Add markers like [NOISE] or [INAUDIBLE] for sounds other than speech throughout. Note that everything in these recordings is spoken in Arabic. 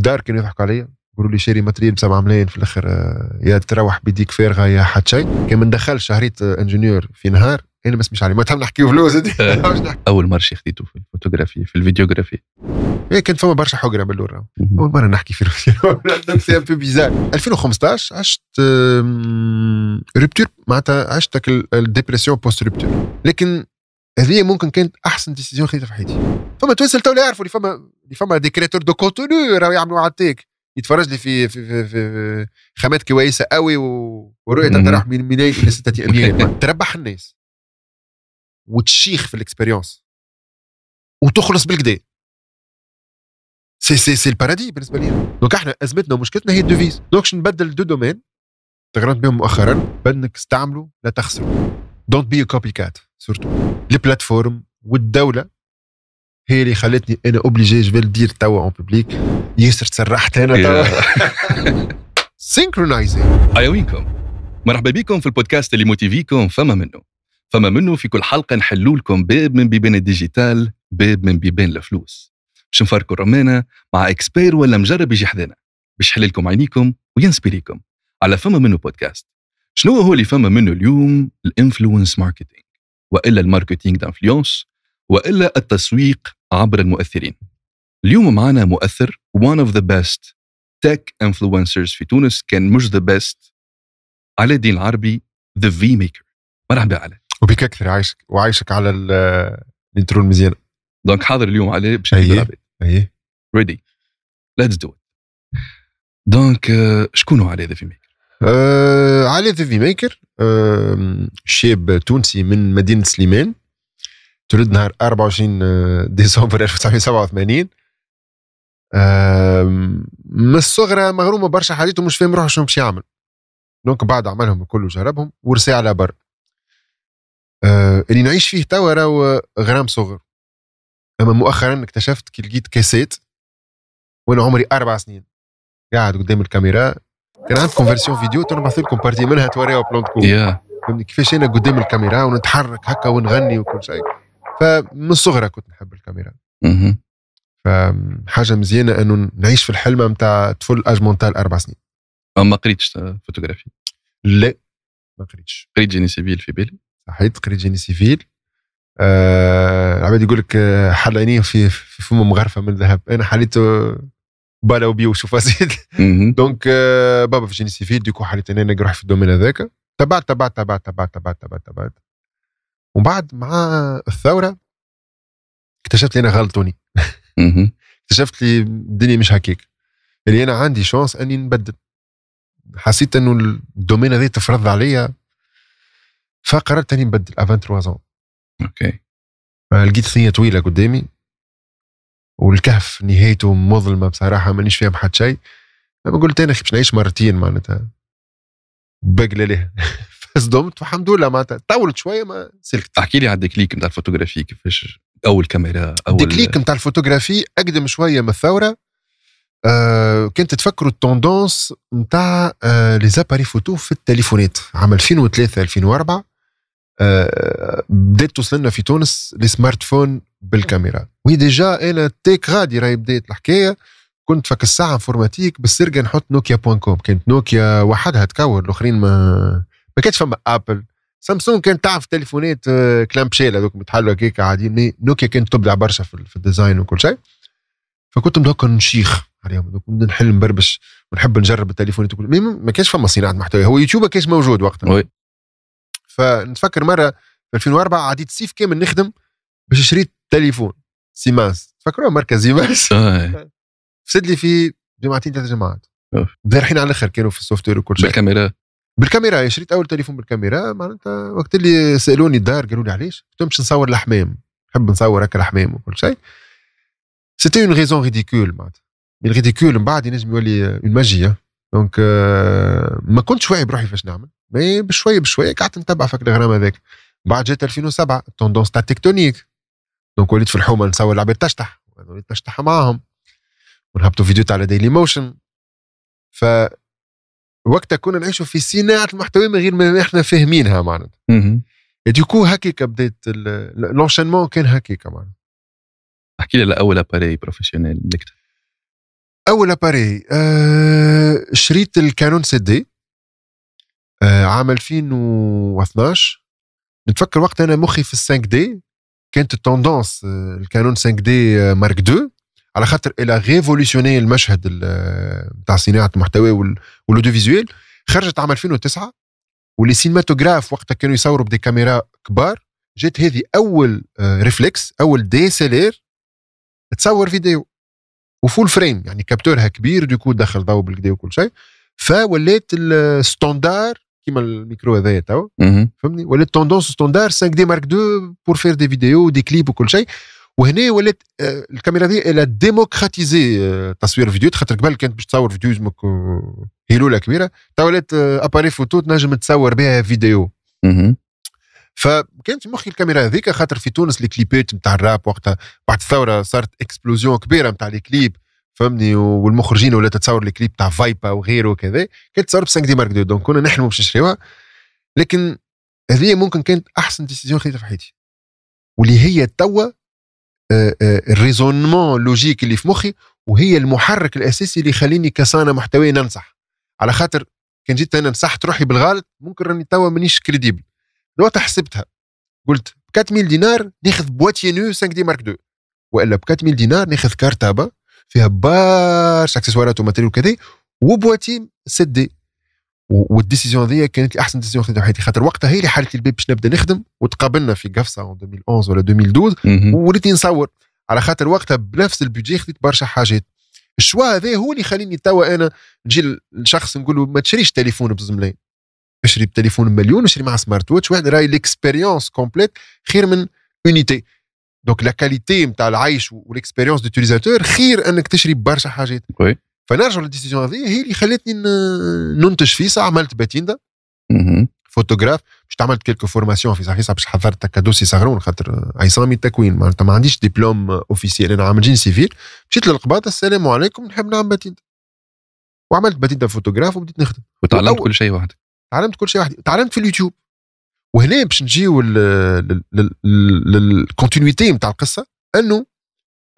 الدار كانوا يضحكوا عليا. يقولوا لي شاري ماتريال ب 7 ملايين في الآخر آه، يا تروح بيديك فارغه يا حد شيء. كان من دخل شهريت انجينيور في نهار أنا بس مش علي. ما تهم نحكيو فلوس [LAUGHS] أول مرة خديته في الفوتوغرافي في الفيديوغرافي. إيه كان فما برشا حقرة باللور أول مرة نحكي في سي ان بو بيزار 2015 عشت رupture معناتها عشتك الديبرسيون بوست رupture لكن هذه ممكن كانت أحسن ديسيزيون خذيتها في حياتي. فما تويسل تو يعرفوا اللي فما اللي فما دي كريتور دو كونتوني راهو يعملوا عتيك يتفرج لي في في في, في خامات كويسة قوي ورؤية تراح من منين إلى ستة اميال [LAUGHS] تربح الناس. وتشيخ في الاكسبيريونس وتخلص بالكدا سي سي سي البارادي بالنسبة لي دونك إحنا أزمتنا ومشكلتنا هي الدوفيز. دونك نبدل دو دومين تغرمت بهم مؤخرا. بدنك تستعملوا لا تخسروا. دونت بي كوبي كات سورتو البلاتفورم والدولة هي اللي خلتني أنا اوبليجي جو ندير توا اون بوبليك ياسر تسرحت أنا توا. سينكرونايزينغ [LAUGHS] ايوينكم مرحبا بكم في البودكاست اللي موتيفيكم فما منه. فما منه في كل حلقة نحلوا لكم باب من بيبان الديجيتال باب من بيبان الفلوس. باش نفاركوا الرمانة مع إكسبير ولا مجرب يجي حذانا باش يحل لكم عينيكم وينسبيريكم على فما منه بودكاست. شنو هو اللي فما منه اليوم الإنفلونس ماركتينج وإلا ال marketing d'influence وإلا التسويق عبر المؤثرين. اليوم معنا مؤثر one of the best tech influencers في تونس كان مش the best علاء الدين العربي the V maker. مرحبا علاء وبك أكثر عايشك وعايشك على ال intro المزيانه donc حاضر اليوم عليه باش إيه إيه ready let's do donc شكون هو علاء the V maker؟ آه علاء the V maker آه شاب تونسي من مدينة سليمان. تولد نهار 24 ديسمبر 1987 آه من الصغرى مغرومة برشا حاجات ومش فاهم روحه شنو باش يعمل. donc بعد عملهم كله جربهم ورسي على بر. آه اللي نعيش فيه توا راهو غرام صغر. أما مؤخرا اكتشفت كي لقيت كاسيت وأنا عمري أربع سنين. قاعد قدام الكاميرا كان عندي كونفرسيون فيديو تو نبعث لكم بارتي منها توريها بلون تكون yeah. كيفاش أنا قدام الكاميرا ونتحرك هكا ونغني وكل شيء. فمن الصغرى كنت نحب الكاميرا. فحاجه مزيانة إنه نعيش في الحلمة نتاع طفل اج مونتال أربع سنين. ما قريتش فوتوغرافي لا ما قريتش. قريت جيني سيفيل في بالي؟ صحيت قريت جيني سيفيل آه العباد يقول لك آه، حل عينيه في في فم مغرفة من ذهب. أنا حليته بالا وبي وشوف زيد donc آه بابا في génie civil du coup حليت أنا نروح في ال domaine هذاك. تبعت تبعت تبعت تبعت تبعت تبعت تبعت. ومن بعد مع الثورة اكتشفت لي أنا غلطوني. [LAUGHS] اكتشفت لي الدنيا مش هكيك. اللي أنا عندي chance أني نبدل. حسيت إنه ال domaine هذا تفرض عليا. فقررت أني نبدل ا 23 أوكي. لقيت ثنيه طويلة قدامي. والكهف نهايته مظلمة بصراحة مانيش فاهم حد شيء. لما قلت أنا باش نعيش مرتين معناتها. بقلة له فصدمت والحمد لله معناتها. طولت شوية ما سلكت احكي لي على ال déclic نتاع الفوتوغرافي كيفاش أول كاميرا أول ال déclic نتاع الفوتوغرافي أقدم شوية من الثورة. آه كنت تفكروا ال tendance نتاع آه les appareils photo في التليفونات عام 2003 2004 آه بدات توصلنا في تونس السمارت فون بالكاميرا. وي ديجا أنا تيك غادي راهي بدات الحكاية. كنت فك الساعة انفورماتيك بالسرقه نحط نوكيا بوان كوم. كانت نوكيا وحدها تكور الأخرين ما ما كانش فما أبل. سامسونج كانت تعرف تليفونات آه، كلامبشيل هذوك متحلوا هكاك قاعدين. نوكيا كانت تبدع برشا في الديزاين وكل شيء. فكنت مدوك نشيخ عليهم نحل نبربش ونحب نجرب التليفونات وكل ما كانش فما صناعة محتوى هو يوتيوب كانش موجود وقتها. فنتفكر مرة في 2004 عديت صيف كامل نخدم باش شريت تليفون سيمانس تفكروا ماركه سيمانس فسد لي في جماعتين ثلاث جماعات. ذارحين على الأخر كانوا في ال software وكل شيء. بالكاميرا. بالكاميرا شريت أول تليفون بالكاميرا معناتها وقت اللي سألوني الدار قالوا لي علاش؟ قلت لهم باش نصور الحمام نحب نصور هكا الحمام وكل شيء. c'était une raison ridicule معناتها. ال ridicule من بعد ينجم يولي une magie donc ما كنتش واعي بروحي فاش نعمل. mais بشويه بشويه قعدت نتبع فك الغرام هذاك. بعد جات 2007 ال tendance تاع tecktonik donc وليت في الحومة نصور العباد تشطح وليت نشطح معاهم. ونهبطوا فيديو تاع Dailymotion ف وقتها كنا نعيشوا في صناعة المحتوى من غير ما إحنا فاهمينها معناتها. du coup هكاك بدات l'enchaînement كان هكاك معناتها. احكي لي على أول appareil professionnel ملكته أول appareil آه شريت ال Canon سي دي. عام 2012 نتفكر وقت أنا مخي في ال cinq D كانت ال tendance آه ال Canon 5 D آه Mark 2 على خاطر elle a révolutionné المشهد نتاع صناعة المحتوى وال audiovisuel خرجت عام 2009 واللي cinématographes وقتها كانوا يصوروا ب des caméras كبار. جات هذه أول reflex أول DSLR. تصور فيديو. و full frame يعني capteurها كبير du coup دخل ضوء بالكدا وكل شيء. فولات ال standard كيما الميكرو هذايا توا فهمني؟ ولات tendance standard 5 D Mark 2 pour faire des vidéos des clips وكل شيء. وهنا ولات آه، الكاميرا D elle a démocratisé آه، تصوير فيديو. خاطر قبل كانت باش تصور فيديو يسمك هيلوله كبيره تو ولات appareil photo تنجم تصور بها فيديو. فكانت في مخي الكاميرا هذيك خاطر في تونس الكليبات نتاع الراب وقتها بعد الثورة صارت explosion كبيرة نتاع الكليب فهمني؟ والمخرجين ولا تتصور الكليب تاع فايبا وغيره وكذا. كانت تصور ب 5D Mark 2 donc كنا نحلموا باش نشريوها. لكن هذه ممكن كانت أحسن décision خذيتها في حياتي. واللي هي توا ال raisonnement logique اللي في مخي وهي المحرك الأساسي اللي يخليني كصانع محتوى ننصح. على خاطر كان جيت أنا نصحت روحي بالغلط ممكن راني توا مانيش crédible وقتها حسبتها. قلت ب 4000 دينار ناخذ boîtier nu 5D Mark 2 وإلا ب 4000 دينار ناخذ cartable فيها برشا اكسسوارات و matériel وكذا و boîtier 7D وال décision ذي كانت احسن décision خذيتها في حياتي خاطر وقتها هي اللي حالت الباب باش نبدأ نخدم وتقابلنا في قفصة 2011 ولا 2012 وليت نصور. على خاطر وقتها بنفس البيجي خذيت برشا حاجات. ال choix هذا هو اللي يخليني توا أنا نجي لشخص نقول له ما تشريش تليفون بزملين اشري بتليفون مليون اشري مع smart watch واحد راهي l'expérience complète خير من unité donc la qualité نتاع العيش وال expérience d'utilisateur خير انك تشري برشا حاجات oui فنرجع لل décision هذه هي اللي خلتني ننتج فيسا عملت باتيندا فوتوغراف باش عملت quelques formations في صحيح باش حضرت هكا dossier صغرون خاطر عصامي التكوين معناتها ما عنديش دبلوم officiel أنا عامل génie civil مشيت للقباط السلام عليكم نحب نعمل باتيندا وعملت باتيندا فوتوغراف وبديت نخدم وتعلمت كل شيء وحدك تعلمت كل شيء وحدي تعلمت في اليوتيوب وهنا باش نجيو لل continuité نتاع القصة أنه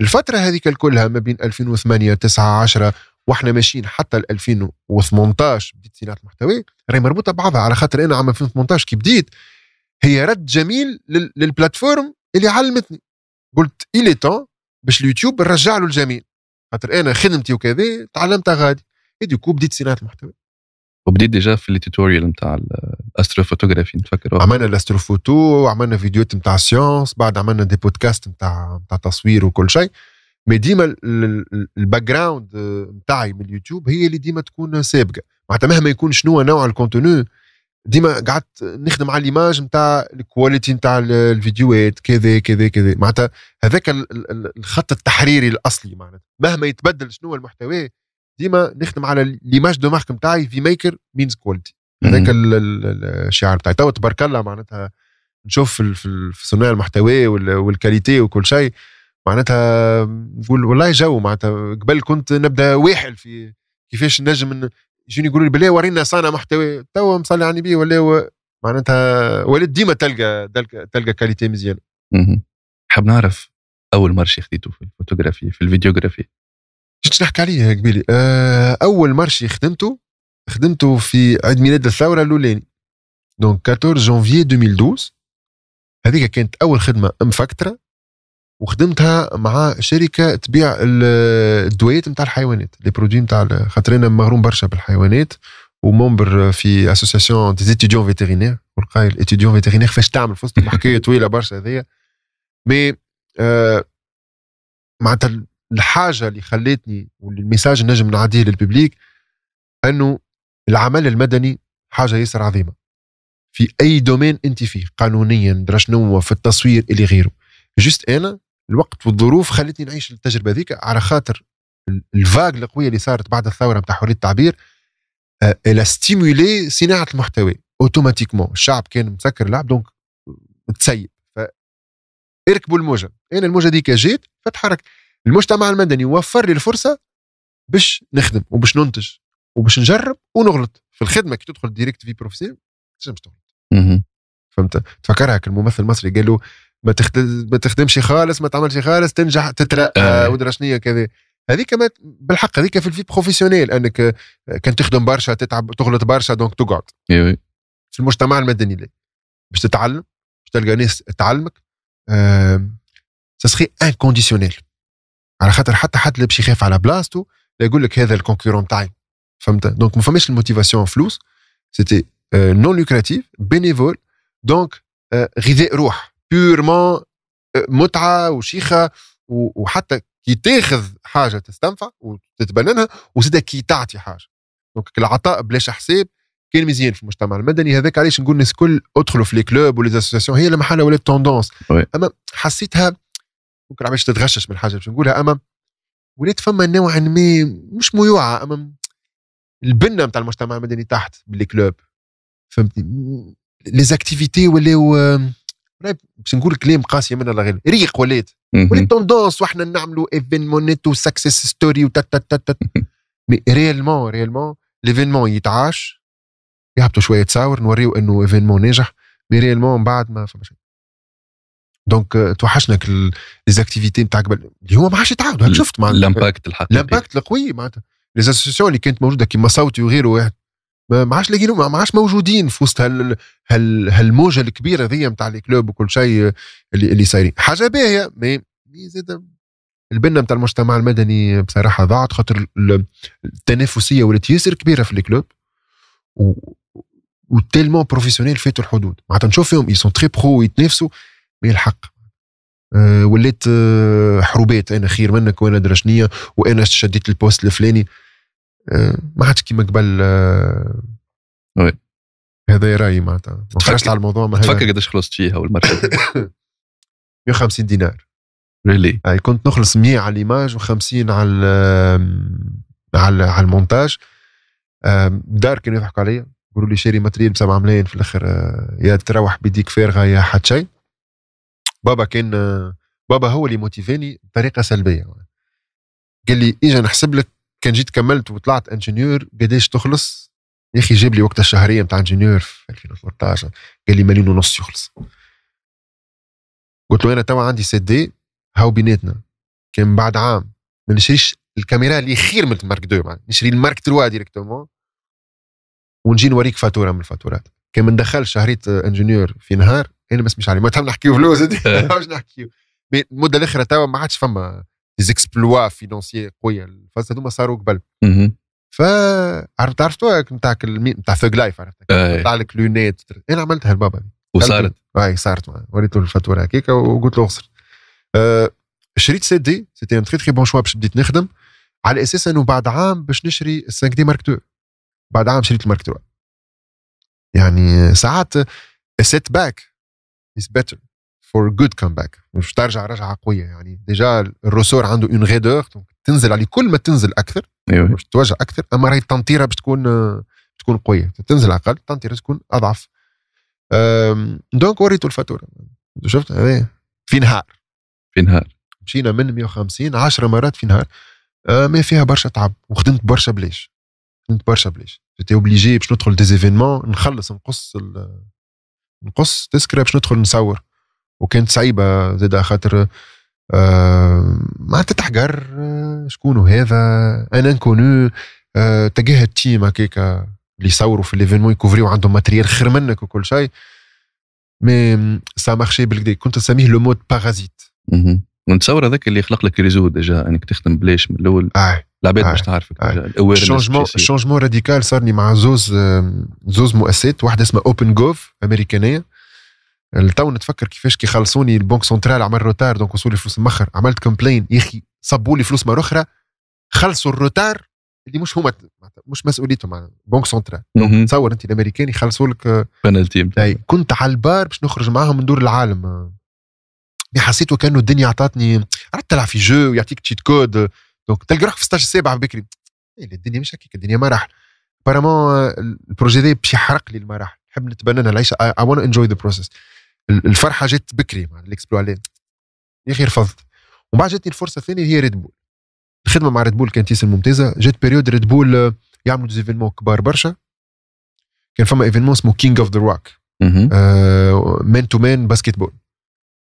الفترة هذيك كلها ما بين 2008 9 10 وإحنا ماشيين حتى 2018 بديت صناعه المحتوى راهي مربوطة ببعضها على خاطر أنا عام 2018 كي بديت هي رد جميل لل plateforme اللي علمتني. قلت الي تون باش اليوتيوب نرجع له الجميل. خاطر أنا خدمتي وكذا تعلمتها غادي. du coup بديت صناعه المحتوى وبديت déjà في ال tutoriel نتاع ال astrophotographie نتفكر. عملنا ال astrophoto وعملنا فيديوهات نتاع science بعد عملنا des podcasts نتاع نتاع تصوير وكل شيء. mais ديما ال background نتاعي من اليوتيوب هي اللي ديما تكون سابقة. معناتها مهما يكون شنو نوع ال contenu ديما قعدت نخدم على ال image نتاع ال quality نتاع الفيديوهات كذا كذا كذا. معناتها هذاك الخط التحريري الأصلي معناتها. مهما يتبدل شنو المحتوى ديما نخدم على l'image de marque نتاعي VMAKER means quality. هذاك الشعار بتاعي توا تبارك الله معناتها نشوف في صناع المحتوى وال qualité وكل شيء معناتها نقول والله جو معناتها. قبل كنت نبدأ واحد في كيفاش نجم يجوني يقولوا لي بالله ورينا صانع محتوى. توا مصلي على النبي ولا معناتها ولات ديما تلقى تلقى, تلقى qualité مزيانة. حاب نعرف أول marché خديته في الفوتوغرافي في ال vidéographie؟ جيت نحكي عليه قبيلي؟ آه، أول marché خدمته خدمته في عيد ميلاد الثورة الأولاني. donc 14 جونفي 2012 هذيك كانت أول خدمة مفكترة وخدمتها مع شركة تبيع الدويات نتاع الحيوانات les produits نتاع خاطر أنا مغروم برشا بالحيوانات و membre في association des étudiants vétérinaires والقايل étudiants vétérinaires كيفاش تعمل وسط حكايه طويلة برشا هذيا. mais آه معناتها الحاجة اللي خلتني وال message نجم نعديه لل public أنه العمل المدني حاجة ياسر عظيمة. في أي domaine أنت فيه قانونيا درا شنو في التصوير إلى غيره. juste أنا الوقت والظروف خلتني نعيش التجربة ذيك على خاطر ال vague القوية اللي صارت بعد الثورة نتاع حرية التعبير اللي stimulait صناعة المحتوى. automatiquement الشعب كان مسكر اللعب donc تسيب اركبوا الموجة. أنا الموجة ديك جيت فتحرك المجتمع المدني وفر لي الفرصة باش نخدم وباش ننتج وباش نجرب ونغلط. في الخدمة كي تدخل direct في profession تنجمش تغلط. فهمت؟ تفكرها الممثل المصري قال له ما تخدم ما تخدمش خالص ما تعملش خالص تنجح تترقى آه. ودرا شنيا كذا. هذيك بالحق هذيك في ال vie professionnelle أنك كان تخدم برشا تتعب تغلط برشا donc تقعد في المجتمع المدني لي. باش تتعلم باش تلقى ناس تعلمك سا سخي inconditionnel على خاطر حتى حد اللي باش يخاف على بلاصتو لا يقول لك هذا ال concurrent تاعي. فهمت؟ donc ما فماش ال motivation فلوس c'était non lucratif bénévole donc غذاء روح purement متعة وشيخة وحتى كي تاخذ حاجة تستنفع وتتبننها وزيد كي تعطي حاجة. donc العطاء بلاش حساب كان مزيان في المجتمع. المدني هذاك علاش نقول الناس الكل ادخلوا في les clubs ولي هي المحلة ولات tendance أما حسيتها ممكن عماش تتغشش من حاجة باش نقولها اما ولات فما نوعا ما مش ميوعه اما البنه نتاع المجتمع المدني تحت ب les clubs. فهمتني؟ les activités ولاو باش نقول كلام قاسي من الله غير ريق ولات ولات tendance وإحنا نعملوا événements و success story وتات تات تات mais réellement réellement l'événement يتعاش يهبطوا شوية تصاور نوريو انه événement ناجح mais réellement من بعد ما فما شيء. donc توحشنا les activités نتاع قبل. اللي هو ما عادش يتعاودوا شفت معناتها ال impact الحقيقي. ال impact القوي معناتها. les associations اللي كانت موجودة كيما صوتي وغيره واحد. ما عادش لاقيين ما عادش موجودين في وسط هال هال هالموجة الكبيرة ذي نتاع ال clubs وكل شيء اللي اللي صايرين. حاجة باهية mais زاد البنه نتاع المجتمع المدني بصراحة ضاعت خاطر التنافسية ولات ياسر كبيرة في ال clubs و et tellement professionnels فاتوا الحدود. معناتها نشوف فيهم ils sont très pro ويتنافسوا mais الحق. أه وليت أه حروبات أنا خير منك وأنا درشنيه وأنا شديت ال poste الفلاني. أه ما عادش كيما قبل oui. هذا رأيي معناتها. ما خرجت على الموضوع ما تفكر قداش خلصت فيها أول مرة. [COUGHS] 150 دينار. Really أي كنت نخلص 100 على ال image و50 على على على المونتاج. دار كانوا يضحكوا عليا. يقولوا لي شاري matériel ب 7 ملايين في الأخر آه، يا تروح بيديك فارغة يا حد شيء بابا كان بابا هو اللي motivé اني بطريقة سلبية. قال لي إجا نحسب لك كان جيت كملت وطلعت ingénieur قداش تخلص؟ يا أخي جاب لي وقت الشهرية نتاع ingénieur في 2013 قال لي مليون ونص يخلص. قلت له أنا توا عندي 6D هاو بيناتنا. كان بعد عام ما نشريش الكاميرا اللي خير من ال Mark 2 نشري ال Mark 3 directement. ونجي نوريك فاتورة من الفاتورات. كان من دخل شهريت ingénieur في نهار أنا ما اسميش عليه ما تهم نحكيو فلوس مش [LAUGHS] نحكيو. المدة الاخرى توا ما عادش فما des exploits financiers قوية. ال phases هذوما صاروا قبل. ف عرفت عرفتوا نتاع نتاع thug life عرفت؟ طلع لك lunettes. أنا عملتها لبابا وصارت؟ اي صارت وريت له الفاتورة هكيك وقلت له خسرت أه شريت 6D. c'était un très très bon choix باش بديت نخدم. على أساس إنه بعد عام باش نشري 5D Mark 2 بعد عام شريت ال Mark 3 يعني ساعات setback is better for good back مش ترجع رجعة قوية يعني. déjà ال ressort عنده un raideur تنزل عليه. كل ما تنزل أكثر أيوة. باش توجع أكثر أما راهي التنطيرة باش تكون تكون قوية. تنزل أقل التنطيرة تكون أضعف. donc وريته الفاتورة. شفت؟ في نهار. في نهار. مشينا من 150 10 مرات في نهار. ما فيها برشا تعب وخدمت برشا بلاش. خدمت برشا بلاش. j'étais obligé باش ندخل des événements نخلص نقص نقص تذكره باش ندخل نصور؟ وكانت صعيبة زاد خاطر آه ما تتحقر آه شكون هذا أنا inconnu آه تلقاه ال team هكاك اللي يصوروا في l'événement يcouvriو عندهم matériel خير منك وكل شيء. mais ça marchait بالكدا كنت نسميه le mode parasite ونتصور هذاك اللي يخلق لك réseau déjà إنك تخدم بلاش من الأول. آه. العباد باش تعرفك. الشونجمون الشونجمون راديكال صارني مع زوز زوز مؤسسات واحدة اسمها Open Gov أمريكانية. تو نتفكر كيفاش كي خلصوني ال banque centrale عمل retard donc وصولي فلوس مخر عملت complaint يا أخي صبوا لي فلوس مره أخرى خلصوا ال retard اللي مش هما مش مسؤوليتهم banque centrale. تصور أنت الامريكان يخلصوا لك pénalité كنت على البار باش نخرج معاهم من دور العالم. حسيت وكانه الدنيا عطاتني عرفت تلعب في jeu ويعطيك cheat code donc تلقى روحك في stage السابع بكري إيه الدنيا مش هكيك الدنيا مراحل. Apparemment ال projet ذا باش يحرق لي المراحل. نحب نتبنى العيشة. اي ونا enjoy the process الفرحة جات بكري مع ال exploit عليه. يا أخي رفضت. ومن بعد جاتني الفرصة الثانية هي Red Bull الخدمة مع Red Bull كانت ياسر ممتازه جات période Red Bull يعملوا des événements كبار برشا. كان فما événement اسمه King of the Rock مان تو مان باسكت بول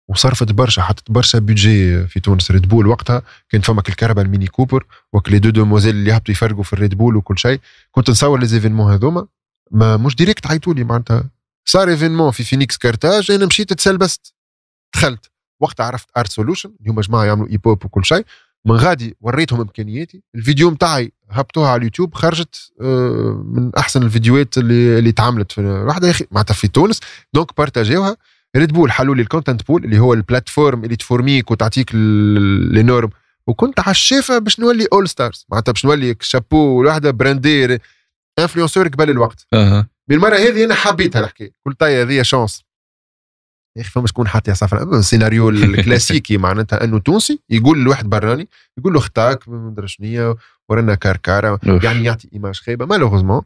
وصرفت برشا حطت برشا بيدجي في تونس. ريد بول وقتها كانت فمك الكهرباء الميني كوبر وك لي دو دوموزيل اللي هبطوا يفرقوا في الريد بول وكل شيء. كنت نصور لي زيفينمون هذوما. ما مش ديريكت عيطوا لي معناتها صار ايفينمون في فينيكس كارتاج أنا مشيت تسلبست دخلت. وقتها عرفت ارت سولوشن اللي هما جماعة يعملوا اي بوب وكل شيء. من غادي وريتهم إمكانياتي. الفيديو نتاعي هبطوها على اليوتيوب خرجت آه، من أحسن الفيديوهات اللي اللي تعملت في واحدة يا أخي معناتها في تونس. دونك بارتاجيوها ريد بول حلوا لي الكونتنت بول اللي هو البلاتفورم اللي تفورميك وتعطيك لي نورم وكنت على الشافه باش نولي اول ستارز معناتها باش نولي شابو وحده براندير انفلونسور قبل الوقت. أها. من المرة هذه أنا حبيتها الحكاية قلت طيب هذه شانس يا أخي فما شكون حاطي صفر السيناريو الكلاسيكي معناتها أنه تونسي يقول لواحد براني يقول له اختاك ما ادري شنو ورانا كاركاره يعني يعطي ايماج خايبة. مالوغوزمون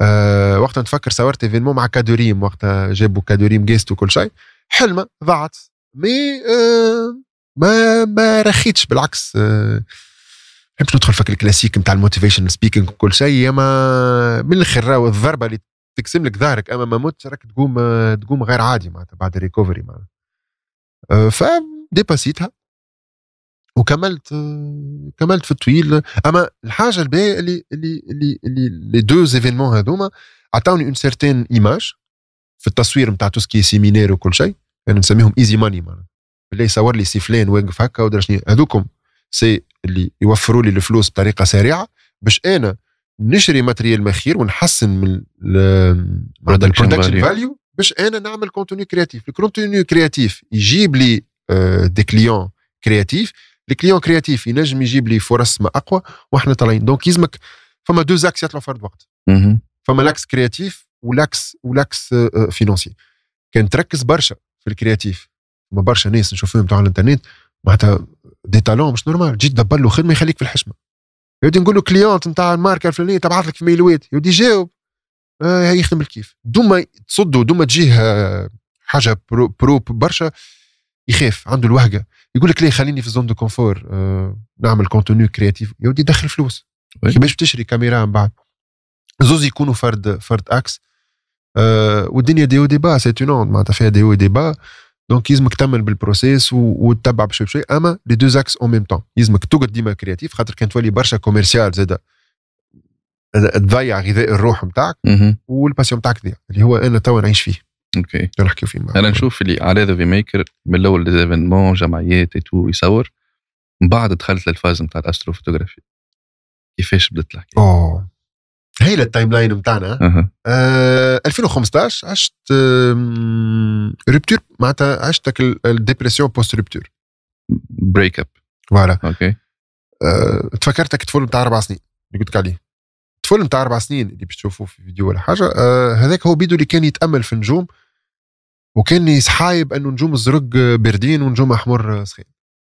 أه وقتها نتفكر صورت événement مع كادوريم وقتها جابوا كادوريم guest وكل شيء. حلمة ضاعت. mais أه ما ما رخيتش بالعكس أه نحبش ندخل في الكلاسيك نتاع ال motivation speaking وكل شيء. اما من الآخر الضربة اللي تقسم لك ظهرك أما ما متش راك تقوم تقوم غير عادي معناتها بعد ال recovery معناتها. فديباسيتها. وكملت كملت في الطويل. أما الحاجة الباهية اللي اللي اللي اللي les deux événements هذوما عطاوني une certaine image في التصوير نتاع tout ce qui séminaires وكل شيء. أنا نسميهم easy money معناتها اللي يصور لي سيفلين واقف هكا ودرا شنو. هذوكم c'est اللي يوفروا لي الفلوس بطريقة سريعة باش أنا نشري matériel مخير ونحسن من ال production value باش أنا نعمل contenu créatif ال contenu créatif يجيب لي des clients créatifs ال client créatif ينجم يجيب لي فرص ما أقوى وإحنا طالعين. donc يلزمك فما deux axes يطلعوا فرد وقت فما l'axe créatif و l'axe و l'axe financier كان تركز برشا في ال créatif. فما برشا ناس نشوفهم تاع الإنترنت معناتها des talents مش normal جيت دبر له خدمة يخليك في الحشمة. يودي نقول له client نتاع الماركة الفلانية تبعث لك في mail وات. يودي جاوب آه يخدم الكيف. دوما تصدوا دوما تجيه حاجة pro, pro برشا يخاف. عنده الوهقه يقول لك ليه خليني في zone de confort آه نعمل contenu créatif يودي دخل فلوس باش تشري كاميرا من بعد زوز يكونوا فرد فرد axe آه والدنيا des hauts et des bas c'est un معناتها فيها des hauts et des bas donc يلزمك تكمل بال process وتتبع بشوي بشوي اما les deux axes en même temps يلزمك تقعد ديما créatif خاطر كان تولي برشا commercial زاده تضيع غذاء الروح نتاعك وال passion نتاعك اللي هو أنا توا نعيش فيه OK نحكي فيه أنا نشوف اللي علاء The VMAKER من الأول les événements جمعيات تو يصور. من بعد دخلت لل phase نتاع ال astrophotographie. كيفاش بدات الحكاية؟ أوه. هي ال timeline نتاعنا أه. آه 2015 عشت آه rupture معناتها عشتك ال dépression post rupture break up voilà. OK آه تفكرتك طفل نتاع أربع سنين اللي قلت لك عليه. طفل نتاع أربع سنين اللي باش تشوفوه في فيديو ولا حاجة آه هذاك هو بيدو اللي كان يتأمل في النجوم وكان يسحايب أنه نجوم الزرق باردين ونجوم أحمر سخين.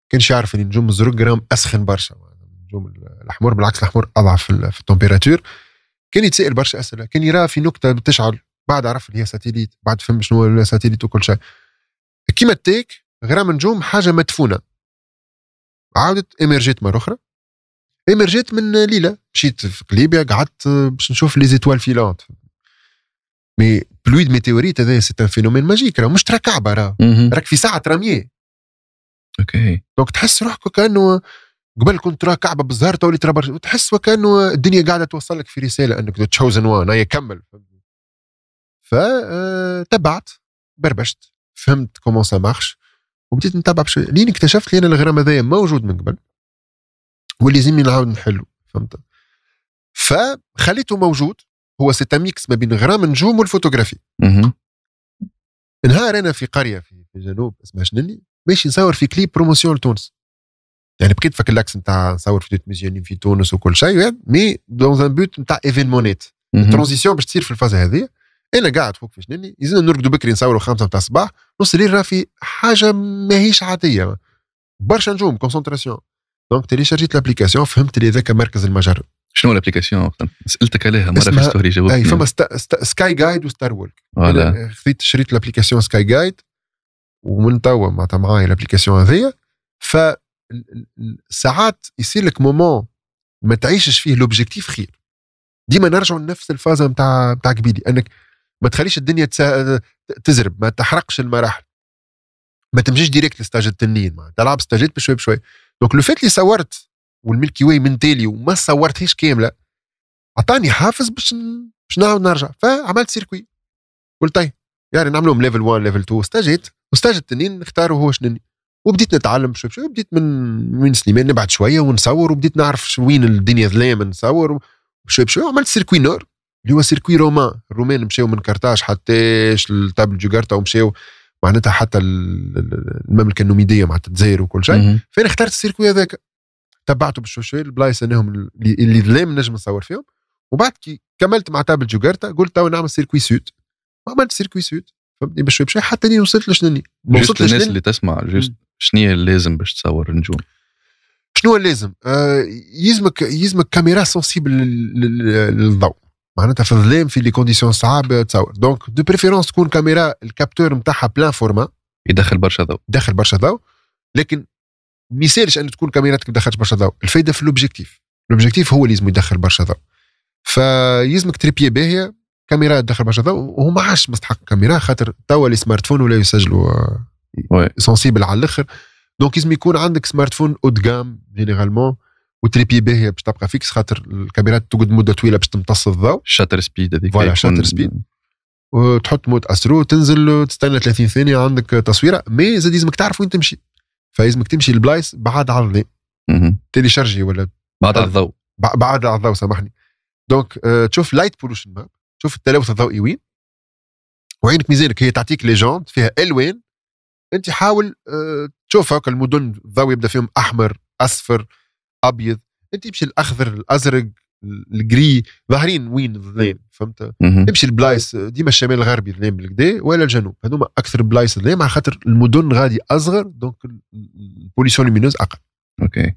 كانش يعرف إن نجوم الزرق راهم أسخن برشا النجوم الأحمر بالعكس الأحمر أضعف في ال température. كان يتسائل برشا أسئلة كان يرى في نقطة تشعل بعد عرف اللي هي satellite بعد فهم شنو هو ال satellite وكل شيء. كيما التيك غرام نجوم حاجة مدفونة. عاودت émerge يت مرة أخرى. émerge يت من ليله مشيت في ليبيا قعدت باش نشوف les étoiles filantes mais pluie de météorites هذا c'est un phénomène magique راه مش ترى كعبه راه راك في ساعه رميه OK donc تحس روحك كانه قبل كنت ترى كعبه بالزهر تولي ترى برشا وتحس وكانه الدنيا قاعدة توصل لك في رساله انك chosen one هيا كمل فتبعت بربشت فهمت comment ça marche وبديت نتابع بشوي لين اكتشفت لي أنا الغرام هذايا موجود من قبل واللي لازمني نعاود نحله فهمت؟ فخليته موجود هو c'est mix ما بين غرام نجوم والفوتوغرافي. نهار أنا في قرية في, في جنوب اسمها شنني ماشي نصور في clip promotion لتونس. يعني بقيت في ال axe نتاع نصور في مزيانين في تونس وكل شيء mais dans un but نتاع événement ات ال transition باش تصير في ال phase هذه. أنا قاعد فوق في شنني يزيدنا نرقدوا بكري نصوروا خمسة نتاع الصباح نص الليل راه في حاجة ماهيش عادية. برشا نجوم concentration donc télécharge يت l'application فهمت اللي ذاك مركز المجر شنو ال application سألتك عليها مرة في story جاوبتني. اي فما Sta Sta Sky Guide و Star Walk خذيت شريت ال application Sky Guide ومن توا معناتها معايا ال application هذيا ف ساعات يصير لك moment ما تعيشش فيه l'objectif خير. ديما نرجعوا لنفس الفازة نتاع نتاع قبيلي إنك ما تخليش الدنيا تزرب ما تحرقش المراحل. ما تمشيش direct ل stage التنين معناتها تلعب stage ات بشوي بشوي. donc le fait اللي صورت وال Milky Way من تالي وما صورتهاش كامله عطاني حافز باش باش نعاود نرجع فعملت circuit قلت طيب يعني نعملهم level 1 level 2 stage ات و stage التنين نختاروا هو شنني وبديت نتعلم بشوي بشوي بديت من من سليمان نبعد شوية ونصور وبديت نعرف وين الدنيا ظلام نصور بشوي بشوي وعملت circuit nord اللي هو circuit romain الرومان مشاو من كرتاج حتى ل Table Jugurtha ومشاو معناتها حتى المملكه النوميديه معناتها الجزائر وكل شيء. فانا اخترت ال circuit هذاك؟ تبعته شوي البلايص إنهم اللي ظلام نجم نصور فيهم. وبعد كي كملت مع Table Jugurtha قلت تو نعمل circuit sud وعملت circuit sud فهمتني؟ بشوي بشوي حتى إني وصلت لشنني وصلت للناس اللي تسمع juste شنو اللازم باش تصور النجوم؟ شنو اللازم؟ آه يلزمك يلزمك كاميرا sensible للضوء. معناتها في الظلام في les conditions صعاب تصور. donc de préférence تكون كاميرا ال capteur نتاعها plein format يدخل برشا ضوء. يدخل برشا ضوء. لكن ما يسالش أن تكون كاميراتك ما تدخلش برشا ضوء. الفايدة في ال objectif ال objectif هو اللي لازم يدخل برشا ضوء. فيلزمك trépied باهية كاميرا تدخل برشا ضوء وهو ما عادش مستحق كاميرا خاطر توا les smartphones ولا يسجلوا sensible على الآخر. donc لازم يكون عندك smartphone haut de gamme généralement و trépied باهيه باش تبقى fixe خاطر الكاميرات تقعد مدة طويلة باش تمتص الضوء. shutter speed هذيك voilà shutter speed وتحط mode astro تنزل تستنى 30 ثانية عندك تصويرة mais زاد لازمك تعرف وين تمشي. فلازمك تمشي البلايص بعاد على الضوء télécharger ولا؟ بعد على الضوء. بعد على الضوء سامحني. donc تشوف light pollution map تشوف التلوث الضوئي وين. وعينك ميزانك هي تعطيك légende فيها الوان أنت حاول تشوف هكا المدن الضوء يبدأ فيهم أحمر أصفر. أبيض أنت تمشي الأخضر الأزرق الجري ظاهرين وين الظلام فهمت؟ امشي البلايص ديما الشمال الغربي ظلام بالكدا ولا الجنوب. هذوما أكثر بلايص ظلام على خاطر المدن غادي أصغر donc ال pollution lumineuse أقل. OK.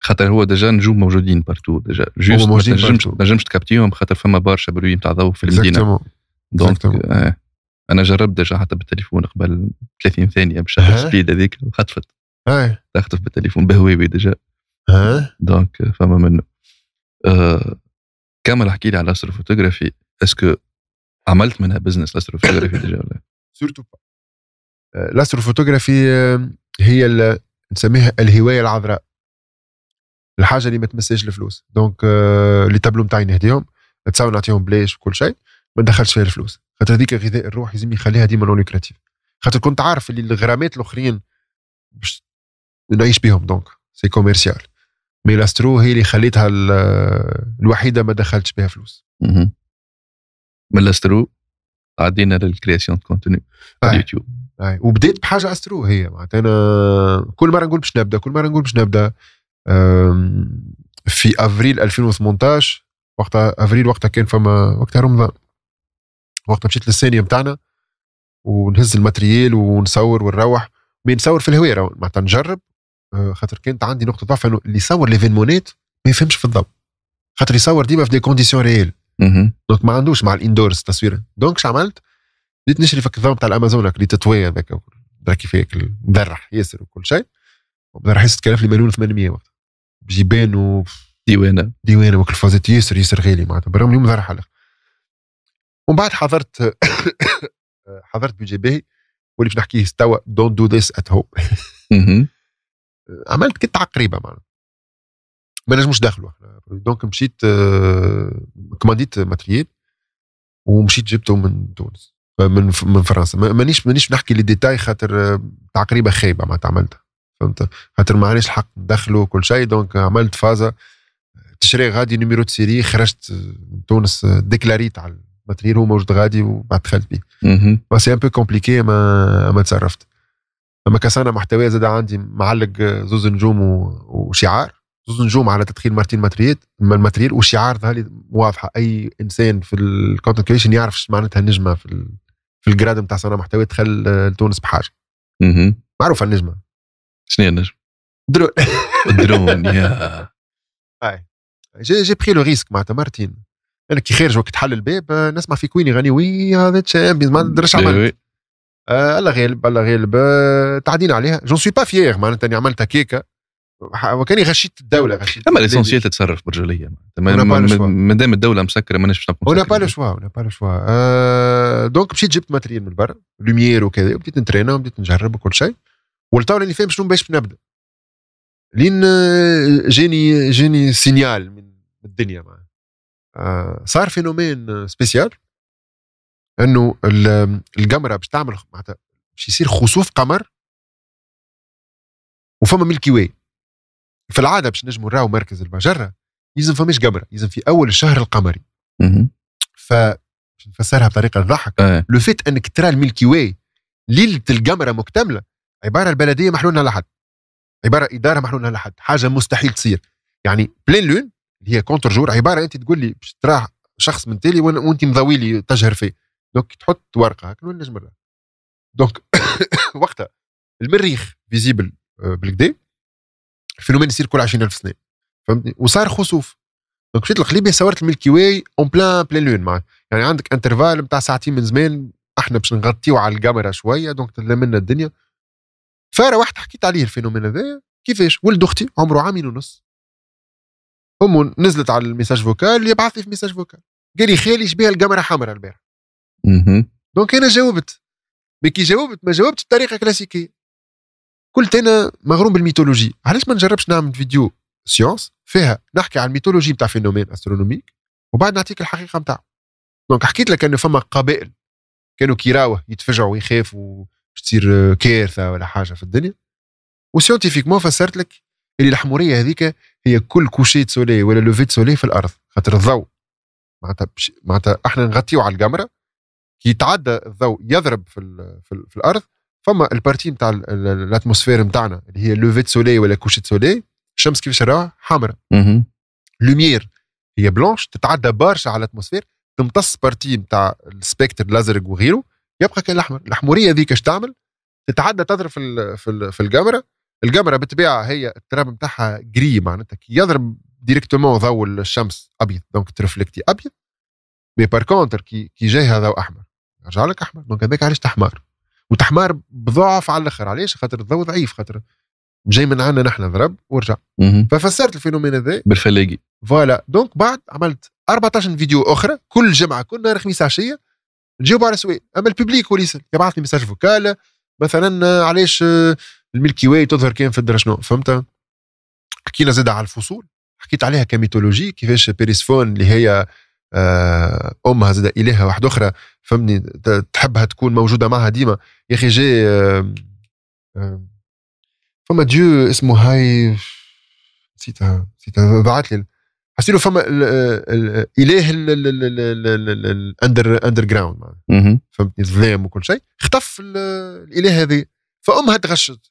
خاطر هو déjà نجوم موجودين partout déjà juste ما تنجمش نجمش ت capté هم خاطر فما برشا bruit نتاع ضوء في المدينة. donc آه. أنا جربت déjà حتى بالتليفون قبل 30 ثانية بال shutter speed هذيك خطفت تخطف بالتليفون بهواوي déjà. donc فما منه كامل احكي لي على ال astrophotographie est-ce que عملت منها business ال astrophotographie déjà ولا surtout pas ال astrophotographie هي نسميها الهواية العذراء. الحاجة اللي ما تمساش الفلوس. donc les tableaux نتاعي نهديهم نتساوي نعطيهم بلاش وكل شيء ما ندخلش فيها الفلوس. خاطر هذيك غذاء الروح لازم يخليها ديما non lucratif خاطر كنت عارف اللي الغرامات الأخرين باش نعيش بهم donc c'est commercial mais l'astro هي اللي خليتها الوحيدة ما دخلتش بها فلوس. من l'astro عدينا لل création contenu على اليوتيوب. وبديت بحاجة astro هي معناتها أنا كل مرة نقول باش نبدأ كل مرة نقول باش نبدأ. في أفريل 2018 وقتها أفريل وقتها كان فما وقتها رمضان. وقتها مشيت للثانية بتاعنا ونهز ال matériel ونصور ونروح. نصور في الهوايه معناتها نجرب. خاطر كانت عندي نقطة ضعف إنه اللي يصور ل événement ات ما يفهمش في الضوء. خاطر يصور ديما في des conditions réelles donc ما عندوش مع ال indoors تصوير. donc شو عملت؟ بديت نشري فك الضوء بتاع الأمازون اللي تطوي هذاك كيف هيك مذرح ياسر وكل شيء. مذرح ياسر تكلف لي مليون 800 وقت. بجيبان و ديوانة. ديوانة وكلفازات ياسر ياسر غالي معناتها بالرغم اليوم ذرح على ومن بعد حضرت [COUGHS] حضرت بيجي باهي واللي باش نحكيه استوى دونت دو ذيس ات هوم عملت كت عقريبة معناتها ما نجموش داخلوا دونك مشيت كمانديت ماتريال ومشيت جبته من تونس. من من فرنسا. مانيش مانيش نحكي لي ديتاي خاطر تعقريبة خايبة ما عملتها. فهمت؟ خاطر ما عنديش الحق ندخله كل شيء. دونك عملت فازة. تشري غادي نيميرو دو سيري خرجت من تونس ديكلاريت على الماتريال. هو موجود غادي وبعد دخلت به بس ان بو كومبليكي ما ما تصرفت لما كسانا محتوى زاد عندي معلق زوز نجوم وشعار. زوز نجوم على تدخين مارتين ماتريال الماتريال وشعار ظهر واضحة. أي إنسان في الكونتنت كريشن يعرف معناتها النجمة في في ال grade نتاع صناعه محتوى. دخل لتونس بحاجة. معروفة النجمة. شنو هي النجم؟ drone. drone [LAUGHS] يا. أي. j'ai j'ai pris le risque معناتها مارتين. أنا كي خارج وقت حل الباب نسمع في Queen يغني We are the champions ما ندرش عملت الله غالب الله غالب تعدينا عليها j'en suis pas fier معناتها اني عملت هكاكا وكاني غشيت الدولة غشيت اما l'essentiel تتصرف choix. ما دام الدولة مسكره ماناش باش on a pas le. choix pas le choix donc مشيت جبت matériel من برا lumière وكذا وبديت نترينا وبديت نجرب وكل شيء والتو راني فاهم شنو باش نبدا لين جاني جاني signal من الدنيا معاه آه، صار phénomène spécial إنه ال- القمره باش تعمل معناتها باش يصير خسوف قمر وفما Milky Way. في العادة باش نجموا نراو مركز المجرة يلزم فماش قمره يلزم في أول الشهر القمري. ف نفسرها بطريقة تضحك آه. le fait إنك ترى ال Milky Way ليلة القمره مكتملة عبارة البلدية محلولها لحد. عبارة إدارة محلولها لحد. حاجة مستحيل تصير. يعني pleine lune اللي هي contre-jour عبارة أنت تقول لي باش تراه شخص من تالي وأنت مضوي لي تجهر فيه. donc تحط ورقة هكا وين نجم donc [COUGHS] وقتها المريخ visible آه، بالكدا ال phénomène يصير كل 20000 سنة فهمتني؟ وصار خسوف. donc مشيت لقليبيا صورت ال Milky Way en pleine pleine lune معاه يعني عندك intervalle نتاع ساعتين من زمان إحنا باش نغطيو على القمرة شوية donc تلمنا الدنيا. فروحت حكيت عليه ال phénomène هذا كيفاش؟ ولد أختي عمره عامين ونص. أمه نزلت على ال message vocal يبعث لي في message vocal. قال لي خالي شبيه القمرة حمراء البارح. donc أنا جاوبت. mais كي جاوبت ما جاوبتش بطريقة كلاسيكية. قلت أنا مغروم بال mythologie علاش ما نجربش نعمل فيديو science فيها؟ نحكي على ال mythologie بتاع phénomène astronomique وبعد نعطيك الحقيقة بتاعه donc حكيت لك أنه فما قبائل كانوا كي يراوه يتفجعوا ويخافوا باش تصير كارثة ولا حاجة في الدنيا. و scientifiquement فسرت لك اللي الحمورية هذيك هي كل coucher soleil ولا lever soleil في الأرض خاطر الضوء. معناتها معناتها إحنا نغطيو على القمرة كي يتعدى الضوء يضرب في ال في, ال في الأرض فما ال partie نتاع ال- ال- ال atmosphère نتاعنا اللي هي lever soleil ولا coucher soleil الشمس كيفاش راها؟ حمراء. lumière هي blanche تتعدى برشا على ال atmosphère تمتص partie نتاع ال spectre الأزرق وغيره يبقى كان الأحمر. الأحمرية ذيك اش تعمل؟ تتعدى تضرب في ال في ال في القمرة القمرة بالطبيعة هي التراب نتاعها جري معناتها كي يضرب directement ضوء الشمس أبيض donc ت reflecti أبيض. mais par contre كي كي جايها ضوء أحمر. يرجع لك أحمر. donc هذاك علاش تحمار وتحمار بضعف على الآخر. علاش؟ خاطر الضوء ضعيف خاطر جاي من عندنا نحن ضرب ورجع. ففسرت ال phénomène هذا. بالفلاقي. voilà. donc بعد عملت 14 فيديو أخرى. كل جمعة كل نهار خميس عشيه نجاوب على سؤال أما ال public هو اللي يسال يبعث لي message vocal. مثلا علاش ال Milky Way تظهر كان في الدرا شنو؟ فهمت؟ حكينا زاد على الفصول. حكيت عليها ك mythologie كيفاش بيريسفون اللي هي امها زاد الهه واحدة أخرى فهمني تحبها تكون موجوده معها ديما يا أخي جاي آه، آه، فما dieu اسمه هاي نسيتها نسيتها بعت لي حسيلو فما ال- ال- الاله ال- ال- ال- ال- ال- ال- ال under underground. فهمتني الظلام وكل شيء اختف ال- الاله هذه فامها تغشت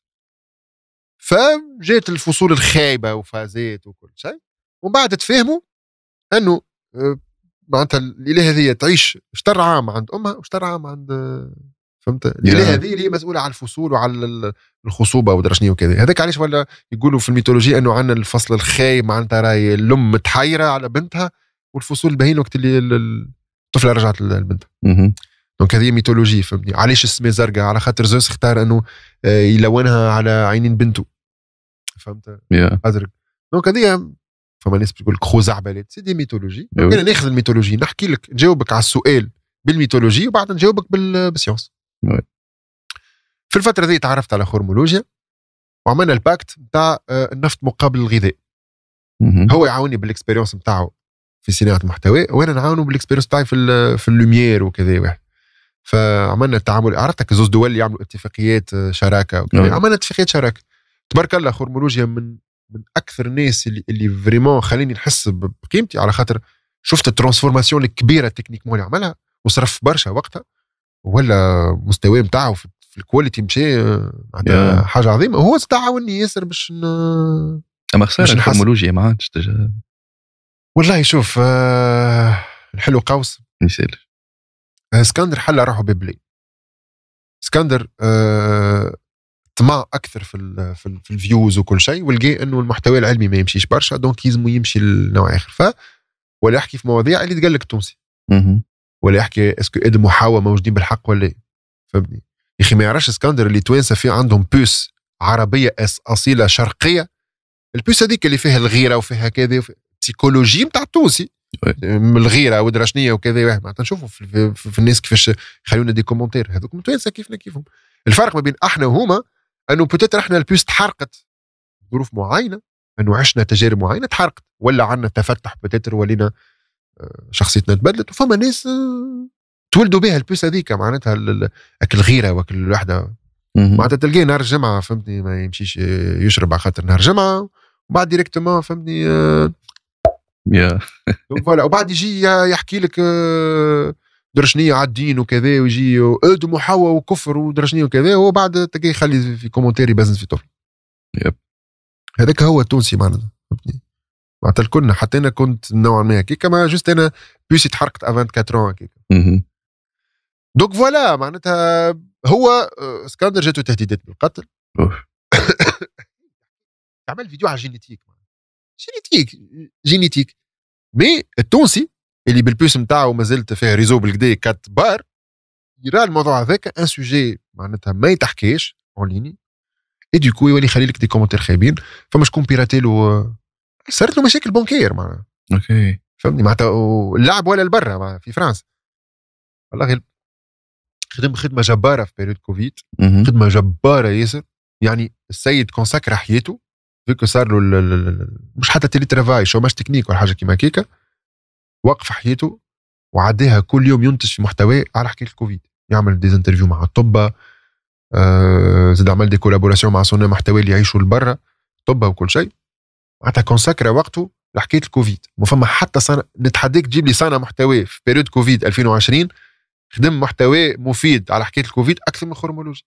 فجات الفصول الخايبه وفازات وكل شيء ومن بعد تفهموا انه آه، معناتها الاله هذه تعيش شطر عام عند أمها وشطر عام عند فهمت؟ الاله هذه اللي هي مسؤولة على الفصول وعلى ال- الخصوبة ودرا شنو وكذا. هذاك علاش ولا يقولوا في الميثولوجيا إنه عندنا الفصل الخايب معناتها راهي الأم متحيرة على بنتها والفصول البهين وقت اللي ال- ال- الطفلة رجعت لبنتها. donc هذه mythologie فهمتني؟ علاش السماء زرقاء؟ على خاطر زوس اختار إنه آه، يلونها على عينين بنته. فهمت؟ يا. أزرق. donc هذه فما ناس بتقول لك خزعبلات c'est des mythologies أيوة. أنا ناخذ ال mythologie نحكي لك نجاوبك على السؤال بال mythologie وبعد نجاوبك بال- بال science أيوة. في الفترة دي تعرفت على خورمولوجيا وعملنا ال pacte نتاع آه، النفط مقابل الغذاء. هو يعاوني بال expérience نتاعو في صناعة المحتوى وأنا نعاونه بال expérience تاعي في في ال lumière وكذا واحد فعملنا التعامل عرفتك زوز دول يعملوا اتفاقيات آه، شراكة وكذا نعم. عملنا اتفاقيات شراكة تبارك الله خورمولوجيا من من أكثر الناس اللي اللي vraiment خليني نحس بقيمتي. على خاطر شفت ال transformation الكبيره techniquement اللي عملها وصرف برشا وقتها ولا مستواه نتاعو في, ال qualité مشى آه، معناتها. حاجة عظيمة. وهو تعاوني ياسر باش ن... أما خسارة خورمولوجيا ما عادش تجا. والله شوف آه الحلو قوس. ما يسالش آه، اسكندر حل روحه ببلي. اسكندر آه طمع أكثر في ال في, ال في ال views وكل شيء ولقى إنه المحتوى العلمي ما يمشيش برشا donc يلزموا يمشي لنوع آخر. ف ولا يحكي في مواضيع اللي تقلق التونسي. ولا يحكي est-ce que آدم وحواء موجودين بالحق ولا لا فهمتني؟ يا أخي ما يعرفش إسكندر اللي توانسه في عندهم puce عربية أصيلة شرقية. ال puce هذيك اللي فيها الغيرة وفيها كذا psychologie نتاع التونسي. من الغيرة ودرشنيه وكذا معناتها نشوفوا في, في, في الناس كيفاش يخلونا des commentaires هذوك متوانسه كيفنا كيفهم. الفرق ما بين أحنا وهما أنه peut-être إحنا ال puce تحرقت. ظروف معينة. أنه عشنا تجارب معينة تحرقت. ولا عندنا تفتح peut-être ولينا آه، شخصيتنا تبدلت. وفما ناس آه، تولدوا بها ال puce هذيك معناتها الغيره وكل الوحدة. معناتها تلقاه نهار الجمعة فهمتني ما يمشيش يشرب على خاطر نهار الجمعة. وبعد directement فهمتني يا. [LAUGHS] voilà. وبعد يجي يحكي لك درشنية على الدين وكذا ويجي آدم وحواء وكفر ودرشنية وكذا وبعد تلقاه يخلي في commentaire يبزنز في طفل يب. هذاك هو التونسي معناتها فهمتني؟ معناتها الكل حتى أنا كنت نوعا ما هكيك mais juste أنا puce ي تحرقت 24 هكيك. دوك فوالا معناتها هو آه، اسكندر جاته تهديدات بالقتل. [COUGHS] عمل فيديو على الجينيتيك جينيتيك جينيتيك. مي التونسي اللي بالبوس نتاعو مازلت فيه ريزو بالكدا كات بار. يرى الموضوع هذاك ان سوجي معناتها ما يتحكيش اون ليني اي دوكو يولي يخلي لك دي كومنتير خايبين. فما شكون بيراتيلو صارت له مشاكل بنكير معناها. أوكي فهمني معناتها اللعب ولا البرا في فرنسا. والله خدم خدمة جبارة في période كوفيد خدمة جبارة ياسر. يعني السيد consacré حياته. فيكو صار له مش حتى télétravail chômage technique ولا حاجة كيما كيكا وقف حياته وعداها كل يوم ينتج في محتوى على حكايه الكوفيد. يعمل des interviews مع الطبة آه زاد عمل des collaborations مع صناع محتوى اللي يعيشوا لبرا طبة وكل شيء. معناتها consacré وقته لحكاية الكوفيد. ما فما حتى صنع نتحداك تجيب لي صانع محتوى في période كوفيد 2020 خدم محتوى مفيد على حكاية الكوفيد أكثر من خرمولوجي.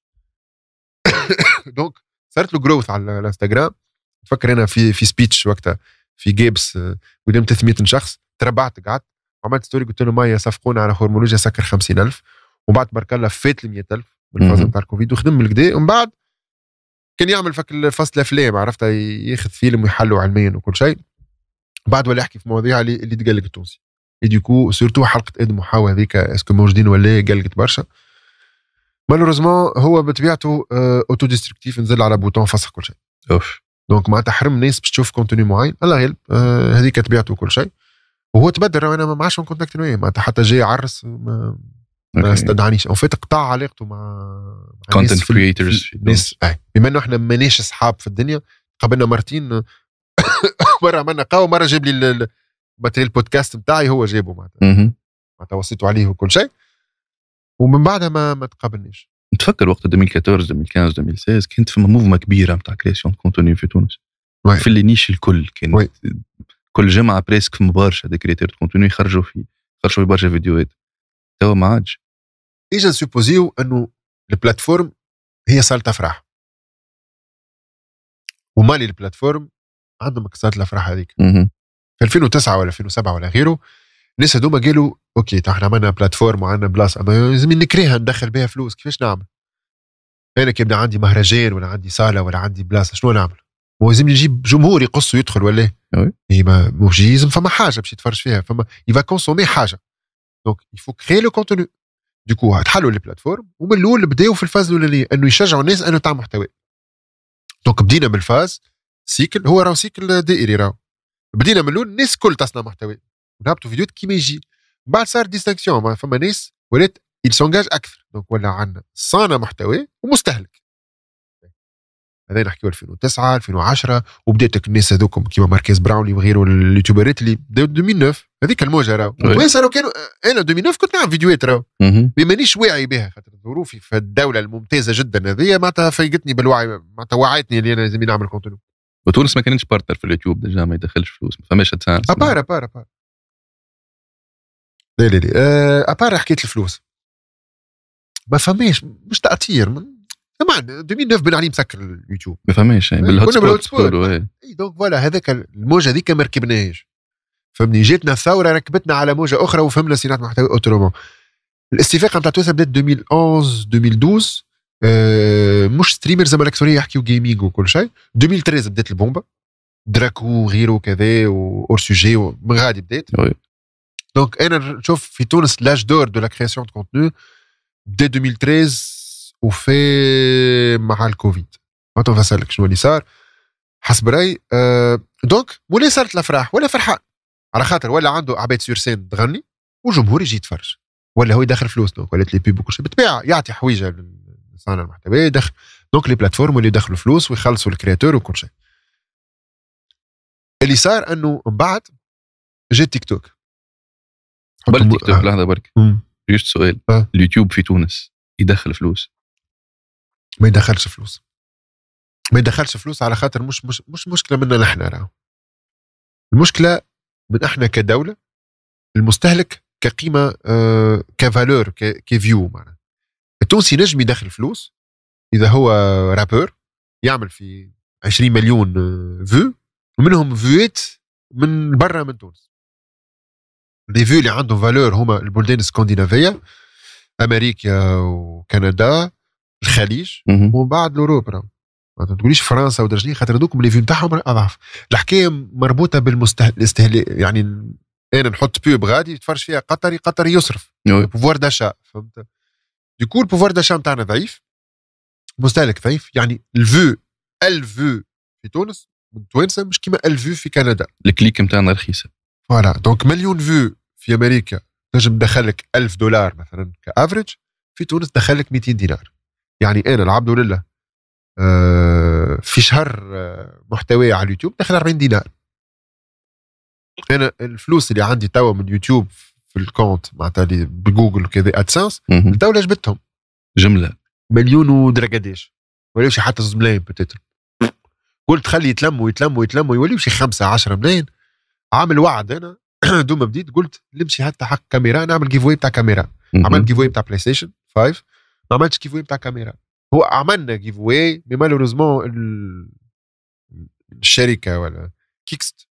[COUGHS] donc صارت له growth على الانستغرام. تفكر أنا في في speech وقتها. في جيبس قدام 300 شخص. تربعت قعدت. عملت story قلت له هيا صفقونا على خرمولوجيا سكر 50000 وبعد تبارك الله فات ال 100000 بالفاز نتاع الكوفيد وخدم من الكدا ومن بعد كان يعمل فك الفصل أفلام عرفت؟ ياخذ فيلم ويحلو علميا وكل شيء. بعد ولا يحكي في مواضيع اللي, اللي تقلق التونسي du coup surtout حلقة آدم وحاوى هذيك est-ce que موجودين ولا قلقت برشا. malheureusement هو بطبيعته autodestructif نزل على bouton فسخ كل شيء. أوف. donc معناتها حرم الناس باش تشوف contenu معين. الله يغلب آه هذيك طبيعته وكل شيء. وهو تبدل أنا ما عادش contact وياه معناتها حتى جاي عرس ما, ما استدعانيش. en fait قطع علاقته مع content creators ناس بما إنه إحنا ماناش أصحاب في الدنيا قابلنا مرتين [COUGHS] مرة عملنا قهوة مرة جاب لي matériel البودكاست بتاعي هو جابه معناتها. معناتها وصيته عليه وكل شيء. ومن بعدها ما ما تقابلنيش نتفكر وقت 2014 2015 2016 كانت فما mouvement كبيرة نتاع création contenu في تونس. oui. في les niches الكل كان oui. كل جمعه presque في برشا des créateurs contenu يخرجوا فيه يخرجوا في برشا فيديوهات. توا ما عادش. إجا supposons إنه ال plateforme هي صالة أفراح. وما les plateformes عندهم كسرت الأفراح هذيك. في 2009 ولا 2007 ولا غيره الناس هذوما قالوا OK إحنا عملنا plateforme وعندنا بلاصه لازم نكريها ندخل بها فلوس كيفاش نعمل؟ أنا كي يبدا عندي مهرجان ولا عندي صالة ولا عندي بلاصه شنو نعمل؟ ولازم نجيب جمهور يقص ويدخل ولا اي ما مش لازم فما حاجة باش يتفرج فيها فما يفا consommer حاجة. donc il faut créer le contenu du coup تحلوا ال plateforme ومن الأول بداوا في ال phase الأولانية إنه يشجعوا الناس إنه تعمل محتوى. donc بدينا بال phase cycle هو راهو cycle دائري راهو. بدينا من الأول الناس الكل تصنع محتوى. ونهبطوا فيديوهات كيما يجي بعد صار distinction فما ناس ولات s'engagent أكثر. donc ولا عندنا صانع محتوى ومستهلك. هذا نحكيو 2009 2010 وبدات الناس هذوكم كيما Marques Brownlee وغيره اليوتيوبرات اللي بداو 2009 هذيك الموجة راهو. راهو كانوا؟ أنا 2009 كنت نعمل فيديوهات راهو. مانيش واعي بها خاطر ظروفي في الدولة الممتازة جدا هذه معناتها فيقتني بالوعي معناتها وعيتني اللي أنا لازم نعمل contenu وتونس ما كانتش partner في اليوتيوب déjà ما يدخلش فلوس ما فماش à part à part à part لا لا لا. à part حكايه الفلوس. ما فماش مش تأثير طبعا 2009 بن علي مسكر اليوتيوب. ما فماش يعني بال hotspot اي donc voilà هذاك الموجة هذيك ما ركبناهاش. فهمني جاتنا الثورة ركبتنا على موجة أخرى وفهمنا صناعه محتوى autrement الاستفاقة نتاع تويتر بدات 2011 2012 آه مش streamers اما الاكثريه يحكيو gaming وكل شيء. 2013 بدات البومبا دراكو وغيره وكذا واور سوجي من غادي بدات. donc أنا نشوف في تونس l'âge d'or de la création de contenu dès 2013 وفي مع الكوفيد ما نسالك شنو اللي صار حسب آه donc ولا صارت الافراح ولا فرحان. على خاطر ولا عنده عباد sur scène تغني وجمهور يجي يتفرج. ولا هو يدخل فلوس donc ولات les pubs وكل شيء بالطبيعه يعطي حويجة لصانع المحتوى يدخل. donc les plateformes اللي يدخلوا فلوس ويخلصوا ال créateur وكل شيء. اللي صار إنه من بعد جا تيك توك. قبل تيك توك لحظة برك juste سؤال. آه. اليوتيوب في تونس يدخل فلوس؟ ما يدخلش فلوس. ما يدخلش فلوس على خاطر مش مش مش مشكلة منا نحن راهو. المشكلة من إحنا كدولة المستهلك كقيمة آه ك valeur ك vue معناها. التونسي نجم يدخل فلوس إذا هو rappeur يعمل في 20 مليون vues ومنهم فيوات من برا من تونس. les vues اللي عندهم valeur هما البلدان الاسكندنافيه أمريكا وكندا الخليج ومن بعد الاوروبا ما تقوليش فرنسا ودرجني خاطر هذوك les vues نتاعهم اضعف الحكاية مربوطة بالاستهلاك يعني أنا نحط pub غادي يتفرج فيها قطري قطري يصرف. pouvoir d'achat فهمت؟ du coup ال pouvoir d'achat نتاعنا ضعيف. مستهلك ضعيف. يعني ال vue ال vue في تونس من توانسة مش كيما ال vue في كندا. ال clic نتاعنا رخيصه voilà donc مليون vues في أمريكا تنجم تدخلك 1000 دولار مثلا ك average في تونس تدخلك 200 دينار. يعني أنا العبد لله آه، في شهر آه، محتوى على اليوتيوب دخل 40 دينار. أنا الفلوس اللي عندي توا من يوتيوب في ال compte معناتها بجوجل وكذا AdSense الدولة جبتهم جملة. مليون ودرجاديش ولا شي حتى زوز ملايين بتتر قلت خلي يتلموا يتلموا يتلموا يوليو شي خمسة عشرة ملايين. عامل وعد أنا [CLEARS THROAT] دوما بديت قلت نمشي حتى حق كاميرا نعمل giveaway بتاع كاميرا. عملت giveaway بتاع بلاي ستيشن 5 ما عملتش giveaway بتاع كاميرا. هو عملنا giveaway mais malheureusement الشركة ولا كيكست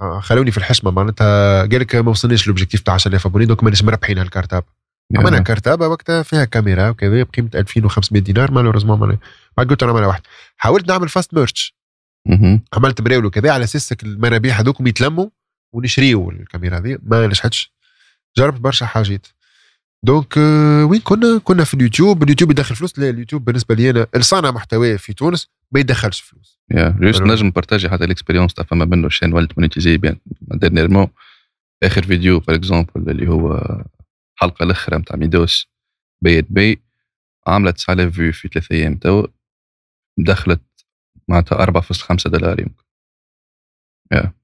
آه، خلوني في الحشمة. معناتها قال لك ما وصلناش l'objectif تاع 10000 abonnés donc مانيش مربحين هالكارتاب. عملنا كارتابه وقتها فيها كاميرا وكذا بقيمة 2500 دينار malheureusement بعد قلت أنا واحد. حاولت نعمل fast merch عملت براول وكذا على أساس المنابيع هذوكم يتلموا ونشريوا الكاميرا هذه ما نجحتش. جربت برشا حاجات. donc euh, وين كنا؟ كنا في اليوتيوب. اليوتيوب يدخل فلوس. لا اليوتيوب بالنسبة لي أنا الصانع محتوى في تونس ما يدخلش فلوس. يا juste نجم partager حتى ال expérience تاع فما منه. chaîne ولات monétisée bien. dernièrement آخر فيديو par exemple اللي هو الحلقة الاخرى نتاع ميدوس بيت بي عملت 9000 فيو في ثلاث أيام تو دخلت معناتها 4.5 دولار يمكن. Yeah.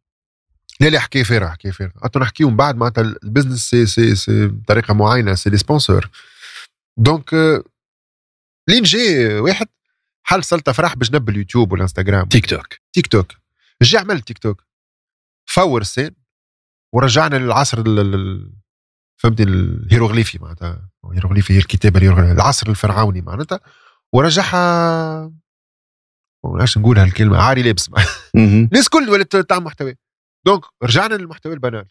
لا لا حكايه فارغه حكايه فارغه حتى نحكيو من بعد معناتها البزنس سي سي سي بطريقة معينة سي لي سبونسور دونك لين جي واحد حل سلطة فرح بجنب اليوتيوب والإنستغرام. تيك توك تيك توك جي عمل تيك توك فور السين ورجعنا للعصر فهمتني الهيروغليفي معناتها. الهيروغليفي هي الكتابة الهيروغليفي العصر الفرعوني معناتها. ورجعها علاش نقول هالكلمه عاري لابس. الناس كل ولات تعمل محتوى. donc رجعنا للمحتوى ال banal.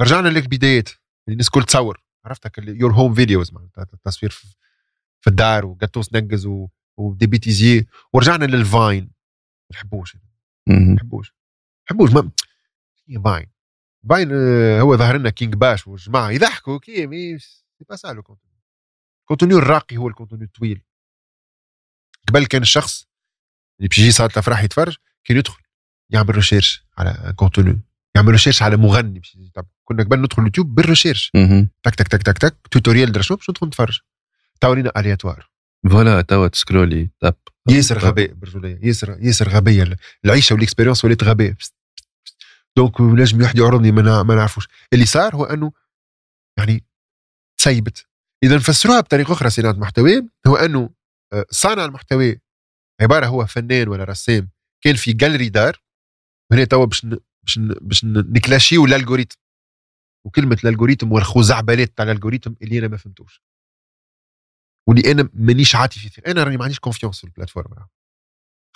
رجعنا للبدايات الناس الكل تصور. عرفتك your home videos معناتها التصوير في الدار وجاتوس نقز و des bêtises ورجعنا ل Vine. ما نحبوش. ما نحبوش. ما نحبوش فاين؟ فاين آه، هو ظهر لنا cringe باش والجماعه يضحكوا. كي mais c'est pas ça le contenu. ال contenu الراقي هو ال contenu الطويل. قبل كان الشخص اللي بيجي صارت افراح يتفرج كان يدخل يعمل recherche على contenu يعمل recherche على مغني. طب كنا قبل ندخل اليوتيوب بال recherche تك تك تك تك تك. tutorial شنو باش ندخل نتفرج توا ولينا aléatoire voilà توا ت scroll ي. تاب ياسر غباء برجولية. ياسر ياسر غبيه العيشة وال expérience ولات غباء. donc لازم واحد يعرضني ما, نعرفوش. اللي صار هو أنه يعني تسيبت إذا نفسروها بطريقة أخرى صناعه المحتوى. هو أنه آه، صانع المحتوى عبارة هو فنان ولا رسام. كان في galerie d'art. هنا توا باش باش باش نكلاشيو الالغوريتم وكلمة الالغوريتم والخزعبلات تاع ال algorithme اللي أنا ما فهمتوش. واللي أنا مانيش عاطفي فيه أنا راني ما عنديش confiance في ال plateforme.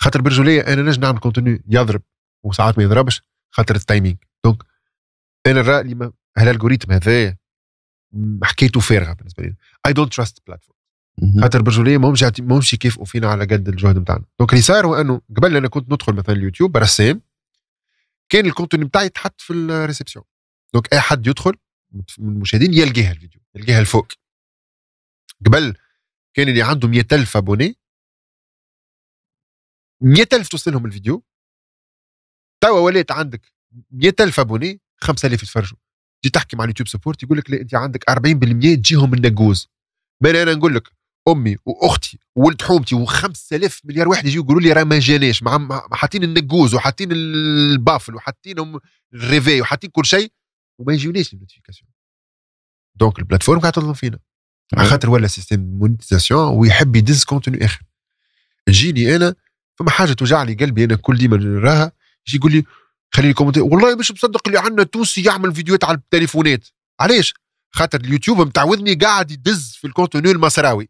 خاطر برجوليه أنا نجم نعمل contenu يضرب وساعات ما يضربش خاطر ال timing donc أنا الرأي ما هال algorithme هذا حكيته فارغة بالنسبة لي. I don't trust platform خاطر برجوليه ما همش ما همش يكافئوا فينا على قد الجهد بتاعنا. donc اللي صار هو أنه قبل أنا كنت ندخل مثلا اليوتيوب رسام كان ال contenu بتاعي يتحط في ال réception donc أي حد يدخل من المشاهدين يلقاها الفيديو يلقاها الفوق قبل كان اللي عنده 100000 abonnés 100000 توصل لهم الفيديو. توا ولات عندك 100000 abonnés 5000 يتفرجوا. تجي تحكي مع اليوتيوب support يقول لك لا أنت عندك 40% تجيهم من نقوز بين أنا نقول لك أمي وأختي وولد حومتي و5000 مليار واحد يجيو يقولوا لي راه ما جاناش مع حاطين النقوز وحاطين ال baffle وحاطين الريفي وحاطين كل شيء وما يجيونيش ال notification. donc ال plateforme قاعد تظلم فينا. على خاطر ولا système monétisation ويحب يدز contenu آخر. تجيني أنا فما حاجة توجع لي قلبي أنا كل ديما نراها يجي يقول لي خليني commenter والله مش مصدق اللي عندنا تونسي يعمل فيديوهات على التليفونات. علاش؟ خاطر اليوتيوب متعودني قاعد يدز في ال contenu المصراوي.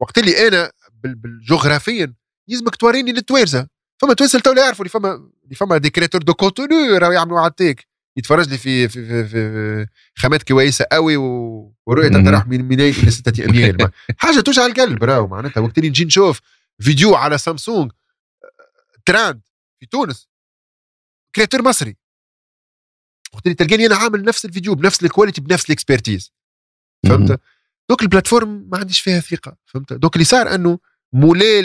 وقت اللي أنا بالجغرافيا يلزمك توريني التوارزه فما تويسل تو يعرفوا اللي فما اللي فما دي كريتور دو كونتوني راهو يعملوا عالتيك يتفرج لي في في, في, في خامات كويسة قوي ورؤية تراح من منين إلى ستة اميال [LAUGHS] حاجة توجع القلب راهو معناتها. وقت اللي نجي نشوف فيديو على سامسونج تراند في تونس كريتور مصري. وقت اللي تلقاني أنا عامل نفس الفيديو بنفس الكواليتي بنفس الاكسبرتيز فهمت؟ دوك البلاتفورم ما عنديش فيها ثقة فهمت؟ دوك اللي صار أنه مولاي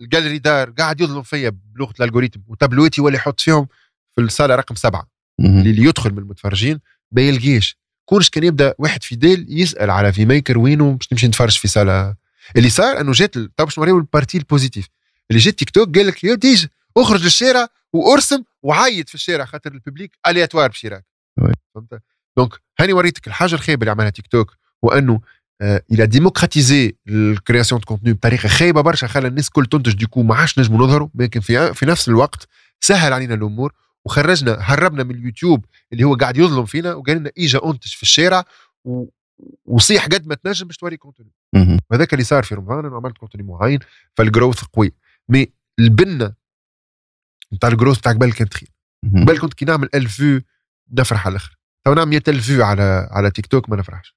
الجاليري دار قاعد يظلم فيا بلغة الألغوريتم وتابلويتي ولا يحط فيهم في الصالة رقم سبعة. اللي يدخل من المتفرجين ما يلقيش. كونش كان يبدأ واحد فيديل يسأل على في ميكر وينه باش نمشي نتفرج في صالة. اللي صار أنه جات تو باش نوريو البارتي البوزيتيف. اللي جات تيك توك قال لك يا تيج اخرج للشارع وأرسم وعيط في الشارع خاطر الببليك ألياتوار باش يراك فهمت؟ donc هاني وريتك الحاجة الخايبه اللي عملها تيك توك وأنه il a démocratisé la création de contenu بطريقه خايبه برشا خلى الناس الكل تنتج du coup ما عادش نجموا نظهروا لكن في في نفس الوقت سهل علينا الأمور وخرجنا هربنا من اليوتيوب اللي هو قاعد يظلم فينا وقال لنا إجا أنتج في الشارع و... وصيح قد ما تنجم باش توري contenu وهذاك اللي صار في رمضان أنا عملت contenu معين فال growth قوي. mais البنه نتاع ال growth تاع قبل كانت خير قبل كنت كي نعمل 1000 vues نفرح على الآخر. تو نعمل 100000 vues على على تيك توك ما نفرحش.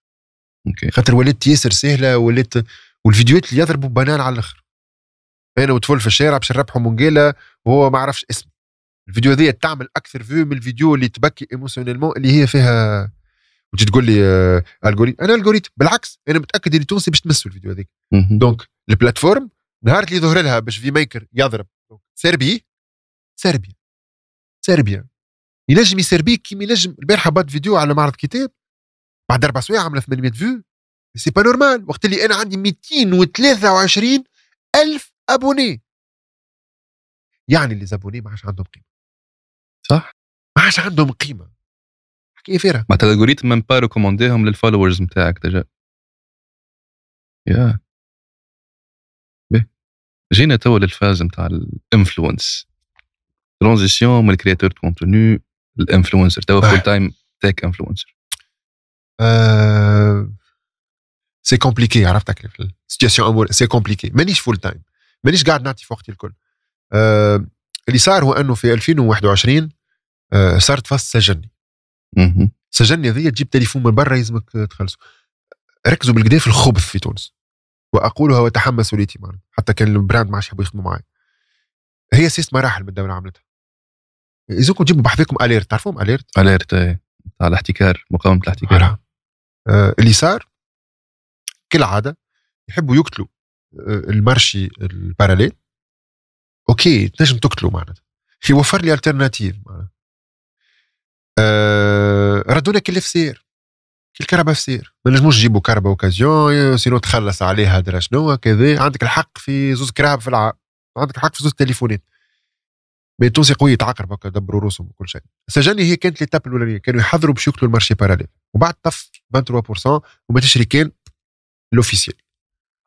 okay. خاطر ولات ياسر سهلة ولات والفيديوهات اللي يضربوا بنان على الآخر. أنا وطفل في الشارع باش نربحوا مونجيلا وهو ما عرفش اسمه. الفيديو هذه تعمل أكثر vues من الفيديو اللي تبكي émotionnellement اللي هي فيها وتجي تقول لي آه algorithme أنا algorithme بالعكس أنا متأكد اللي تونسي باش تمسوا الفيديو هذيك. donc البلاتفورم نهار اللي ظهر لها باش في ميكر يضرب سربي سربيا. سربيا. ينجم يسربيك كيما ينجم. البارحة بات فيديو على معرض كتاب بعد أربع سوايع عمل 800 فيو سي با نورمال وقت اللي أنا عندي 223 ألف ابوني يعني اللي زابوني ما عادش عندهم قيمة. صح. ما عادش عندهم قيمة. حكايه فيرا معناتها الألغوريتم من با ريكومونديهم للفولورز نتاعك ديجا يا جينا توا لل phase نتاع ال influence. transition من ال créateur de contenu ال influenceur توا full time tech influencer c'est compliqué عرفتك في ال situation amoureuse c'est compliqué مانيش full time مانيش قاعد نعطي في وقتي الكل آه اللي صار هو انه في 2021 آه صارت فازة سجلني سجني هذه تجيب تليفون من برا يلزمك تخلصه ركزوا بالكدا في الخبث في تونس واقولها مسؤوليتي معنا حتى كان البراند ما عادش يحبوا يخدموا معي هي سيست مراحل من الدولة عملتها اذا تجيبوا بحثكم اليرت تعرفوهم اليرت اليرت تاع الاحتكار مقاومه الاحتكار آه اللي صار كالعادة يحبوا يقتلوا آه المارشي الباراليل أوكي تنجم تقتلوا معناتها. خي وفر لي الترناتيف معناتها. آه ردونا كل سير. كل كهرباء في سير. ما نجموش نجيبوا كهرباء اوكازيون سينو تخلص عليها درا شنو كذا عندك الحق في زوز كراب في العام عندك الحق في زوز تليفونات مي التونسي قوي هكا دبروا روسهم وكل شيء. سجني هي كانت ليتاب الأولانية. كانوا يحضروا باش يقتلوا المارشي باراليل وبعد طف 23% وما تشري كان لوفيسيال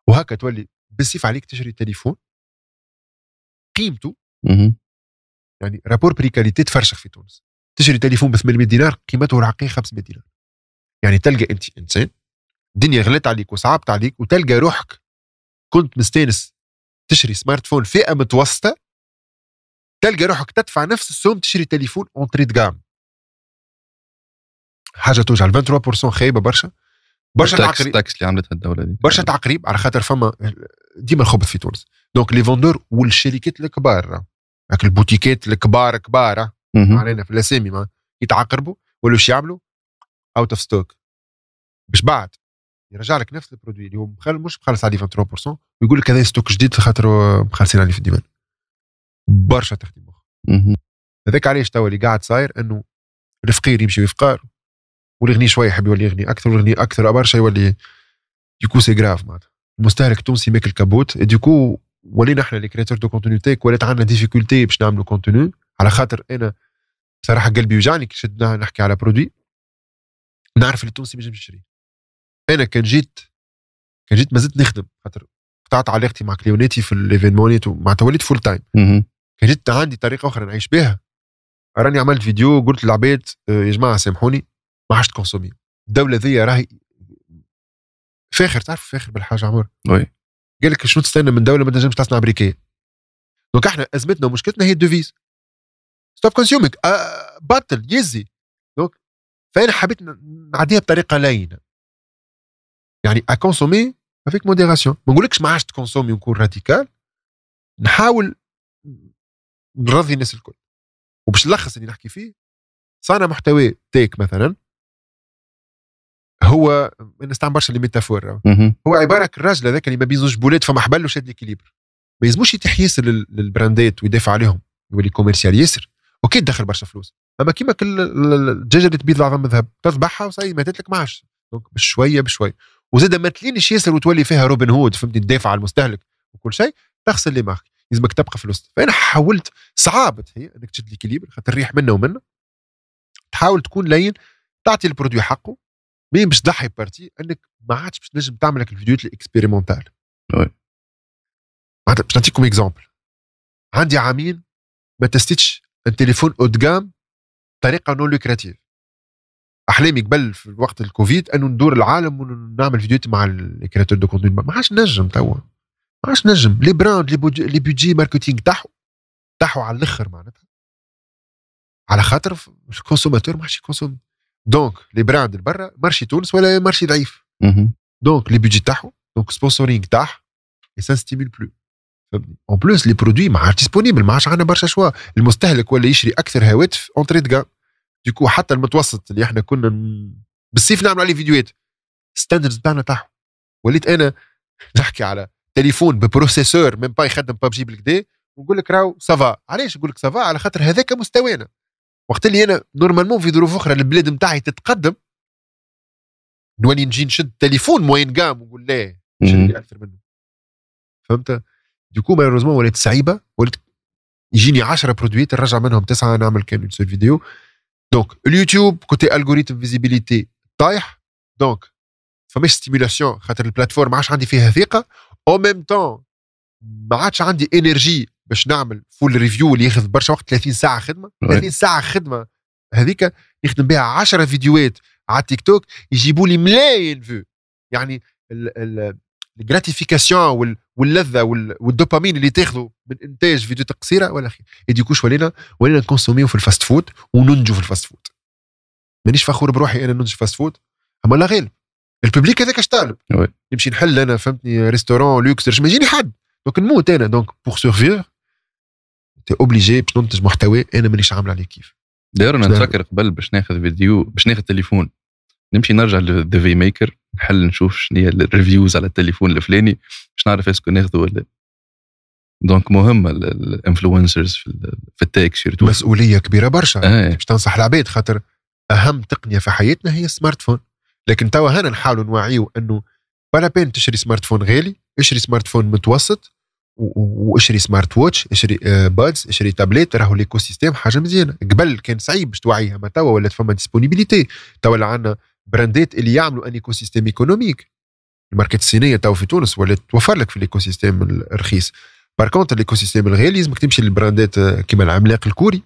وهكا تولي بالسيف عليك تشري تليفون قيمته يعني rapport prix-qualité تفرشخ في تونس. تشري تليفون ب 800 دينار قيمته الحقيقيه 500 دينار. يعني تلقى أنت إنسان الدنيا غلت عليك وصعبت عليك وتلقى روحك. كنت مستانس تشري smartphone فئة متوسطة تلقى روحك تدفع نفس السوم تشري تليفون entrée gamme حاجة توجع. 23% خايبة برشا. برشا تعقريب ال taxe اللي عملتها الدولة دي. برشا تعقريب على خاطر فما ديما الخبث في تونس. donc les vendeurs والشركات الكبار. هاك البوتيكات الكبار كبار. علينا في الأسامي ما يتعقربوا ولا وش يعملوا؟ out of stock باش بعد يرجع لك نفس ال produit اللي هو مخل مش مخلص عليه 23% ويقول لك هذا stock جديد خاطر مخلصين عليه في الديوان برشا تخدم. مخ هذاك علاش توا اللي قاعد صاير إنه الفقير يمشي ويفقر. والغني شوية يحب يولي يغني أكثر والغني أكثر برشا يولي du coup c'est grave معناتها. المستهلك التونسي ماكل كابوت du coup ولينا إحنا les créateurs de contenu tech ولات عندنا difficulté باش نعملوا contenu على خاطر أنا بصراحه قلبي يوجعني كي شد نحكي على produit نعرف اللي التونسي ما يشري. أنا كان جيت كان جيت ما زلت نخدم خاطر قطعت علاقتي مع clients اتي في ال événement يات معناتها وليت full time كان جيت عندي طريقة أخرى نعيش بها. راني عملت فيديو قلت للعباد آه، يا جماعة سامحوني. ما عادش تconsommi. الدولة ذي راهي فاخر تعرف فاخر بالحاجة عمر؟ Oui. قال لك شنو تستنى من دولة ما تنجمش تصنع briquet donc إحنا أزمتنا ومشكلتنا هي ال devises. stop consuming آه بطل يزي. donc فأنا حبيت نعديها بطريقة لينة. يعني à consommer avec modération ما نقولكش ما عادش تconsommi ونكون radical. نحاول نرضي الناس الكل. وباش نلخص اللي نحكي فيه صانع محتوى tech مثلا. هو نستعمل برشا les métaphores. هو عبارة الراجل هذاك اللي ما بين زوج blocs فما حبل وشاد l'équilibre ما يلزموش يطيح ياسر لل brand ات ويدافع عليهم يولي commercial ياسر. Ok تدخل برشا فلوس. أما كيما كل الدجاجة اللي تبيض العظم الذهب تذبحها وصاي ماتت لك معاش. donc بشوية بشوية. وزاد ما تلينش ياسر وتولي فيها روبن هود فهمتني تدافع على المستهلك وكل شيء تغسل les marques لازمك تبقى في الوسط فأنا حاولت صعابت هي إنك تشد l'équilibre خاطر الريح منا ومنا تحاول تكون لين تعطي ال produit حقه. مين باش تضحي partie انك ما عادش باش تنجم تعمل لك ال vidéo هات ال expérimentales. Oui. باش نعطيكم exemple عندي عامين ما تستيتش un téléphone haut de gamme طريقة non lucrative أحلامي قبل في وقت الكوفيد أنه ندور العالم ونعمل فيديوهات مع ال créateurs de contenu ما عادش نجم توا. ما عادش نجم. les brands لي بودجي ماركتينغ تاعهم تاعو على الأخر معناتها. على خاطر الكونسوماتور ما عادش يكونسوم. دونك لي براند برا مارشي تونس ولا مارشي ضعيف دونك لي بيجي تاعهم دونك سبونسورينغ تاعه سا ستيمول بلو فهمتني اون بلوس لي برودوي ما عادش ديسبونيبل ما عادش عندنا برشا شوا المستهلك ولا يشري أكثر هواتف اونتري دو ديكو حتى المتوسط اللي إحنا كنا بالصيف نعمل عليه فيديوهات ستاندردز بتاعنا تاعهم وليت أنا نحكي على تليفون ببروسيسور من با يخدم ببجي بالكدا ونقول لك راهو سافا علاش نقول لك سافا على خاطر هذاك مستوانا وقت اللي أنا نورمالمون في ظروف أخرى البلاد نتاعي تتقدم. نولي نجي نشد تليفون موين جام ونقول لا نشري أكثر منه. فهمت؟ ديكو مالوروزمون ولات صعيبة ولات يجيني 10 برودويت نرجع منهم تسعة نعمل كان سول فيديو دونك اليوتيوب كوتي الغوريثم فيزيبيليتي طايح. donc فماش stimulation خاطر ال plateforme ما عادش عندي فيها ثقة. أو ميم طون ما عادش عندي énergie باش نعمل full review اللي ياخذ برشا وقت 30 ساعة خدمة. 30 ساعة خدمة هذيك نخدم بها 10 فيديوهات على تيك توك يجيبوا لي ملايين views يعني ال gratification واللذة والدوبامين اللي تاخذه من إنتاج فيديو قصيرة ولا خير du coup ش ولينا ولينا نconsommiو في ال fast food وننتجو في ال fast food. مانيش فخور بروحي أنا ننتجو fast food أما لا غير. ال public هذاك اش طالب؟ نمشي نحل أنا فهمتني restaurant luxe ما يجيني حد. donc نموت أنا donc pour survivre t'es obligé باش ننتج محتوى أنا مانيش عامل عليه كيف. داير أنا نتفكر قبل باش ناخذ فيديو باش ناخذ تليفون. نمشي نرجع لذا في ميكر نحل نشوف شنو هي ال reviews على التليفون الفلاني باش نعرف est-ce que ناخذه ولا donc مهمه ال influencers في ال tech surtout مسؤولية كبيرة برشا. آه. باش تنصح العباد خاطر أهم تقنية في حياتنا هي ال smartphone لكن توا هنا نحاولوا نوعيو إنه ولا بين تشري smartphone غالي اشري smartphone متوسط واشري smartwatch اشري buds اشري تابليت راهو l'écosystème حاجة مزيانة. قبل كان صعيب باش توعيها ما توا ولات فما disponibilité توا عندنا brand ات اللي يعملوا un écosystème économique الماركات الصينية توا في تونس ولا توفر لك في ال écosystème الرخيص. par contre ال écosystème الغالي لازمك تمشي للبراندات كيما العملاق الكوري.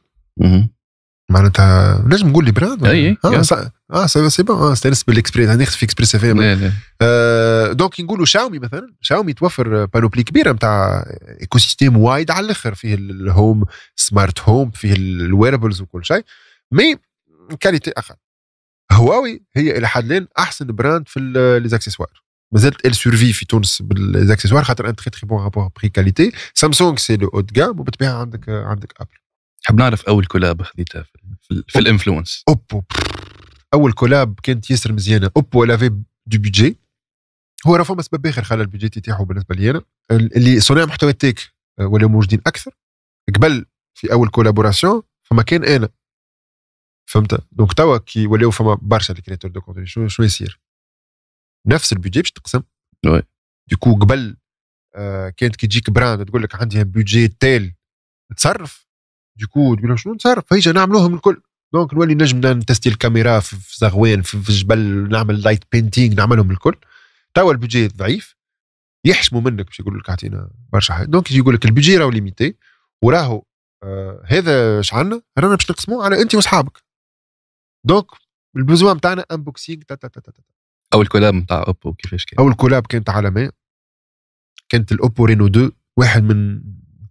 معناتها نجم نقول لي brand et آه آه c'est bon آه استانس بالاكسبريس هنخدم في إكسبريس اف ام donc نقولوا شاومي مثلا شاومي توفر panoplie كبيرة نتاع écosystème وايد على الأخر فيه ال home smart home فيه ال wearables وكل شيء. mais qualité أقل هواوي هي إلى حد الان أحسن brand في les accessoires مازالت elle survit في تونس بال accessoires خاطر un très très bon rapport prix qualité سامسونج c'est le haut gamme وبالطبيعه عندك عندك ابل حاب نعرف أول collab خذيتها في, في, ال influence. اوبو أول collab كانت ياسر مزيانة. اوبو elle avait du budget هو راه فما سبب اخر خلى البيجي تاعو بالنسبة لي أنا. اللي صناع محتوى tech ولاو موجودين أكثر. قبل في أول collaboration فما كان أنا. فهمت؟ donc توا كي ولاو فما برشا les créateurs de contenu. شنو شنو يصير؟ نفس البيجي باش تقسم. oui. du coup قبل آه كانت كي تجيك brand تقول لك عندي بيجي تال تصرف. du coup تقول لهم شنو نتصرف. هيجا نعملوهم الكل. donc نولي نجم نتستي الكاميرا في زغوان في, الجبل نعمل light painting نعملهم الكل. توا البيجي ضعيف. يحشموا منك باش يقول لك أعطينا برشا حاجة donc يجي يقول لك البيجي راهو limité وراهو آه هذا اش عندنا؟ رانا باش نقسموه على أنت وأصحابك. donc ال besoin بتاعنا unboxing تا تا تا تا اول collab نتاع أوبو كيفاش كان؟ اول collab كانت عالميه كانت الأوبو Reno 2 واحد من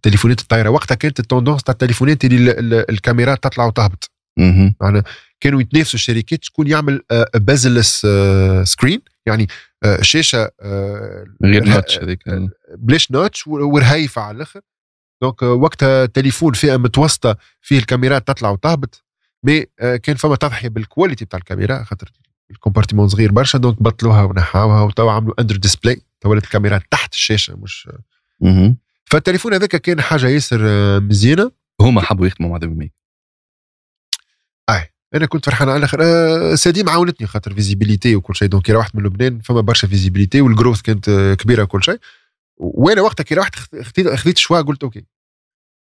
تليفونات الطايرة. وقتها كانت ال tendance تاع التليفونات اللي الكاميرات تطلع وتهبط. معناها كانوا يتنافسوا الشركات شكون يعمل bezel-less screen يعني آه، شاشة آه، غير notch هذيك. بلاش notch ورهيفه على الآخر. donc وقتها تليفون فئة متوسطة فيه الكاميرات تطلع وتهبط. mais كان فما تضحية بال qualité بتاع الكاميرا خاطر ال compartiment صغير برشا donc بطلوها ونحاوها وتوا عملوا under display ولات الكاميرا تحت الشاشة مش فالتليفون هذاك كان حاجة ياسر آه، مزيانة. هما حبوا يخدموا مع دبي. أي. أنا كنت فرحان على الآخر سادي معاونتني خاطر visibilité وكل شيء. donc كي روحت من لبنان فما برشا visibilité وال growth كانت آه، كبيرة وكل شيء. وأنا وقتها كي رحت خذيت choix قلت OK.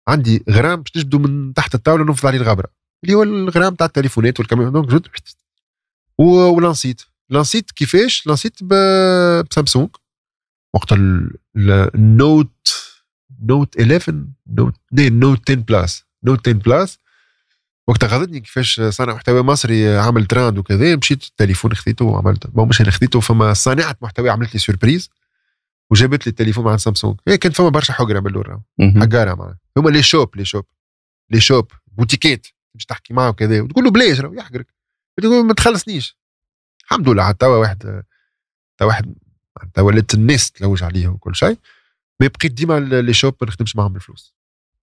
عندي غرام باش نجبدوا من تحت الطاولة ننفض عليه الغبرة. اللي هو الغرام تاع التليفونات والكاميرا. donc جد ولانسيت لانسيت كيفاش؟ لانسيت بسامسونج. وقت ال Note Note 11 Note Note 10 Plus Note 10 Plus وقتها غضتني كيفاش صانع محتوى مصري عمل تراند وكذا مشيت التليفون خذيته وعملت bon مش أنا خذيته فما صانعة محتوى عملت لي surprise وجابت لي التليفون مع سامسونج. هي كان فما برشا حقره باللور حقاره معنا هما les shops les shops les shops بوتيكات باش تحكي معاه وكذا. وتقول له بلاش يحقرك. تقول ما تخلصنيش. الحمد لله حتى واحد حتى واحد حتى ولات الناس تلوج عليه وكل شيء. mais بقيت ديما les shops ما نخدمش معاهم بالفلوس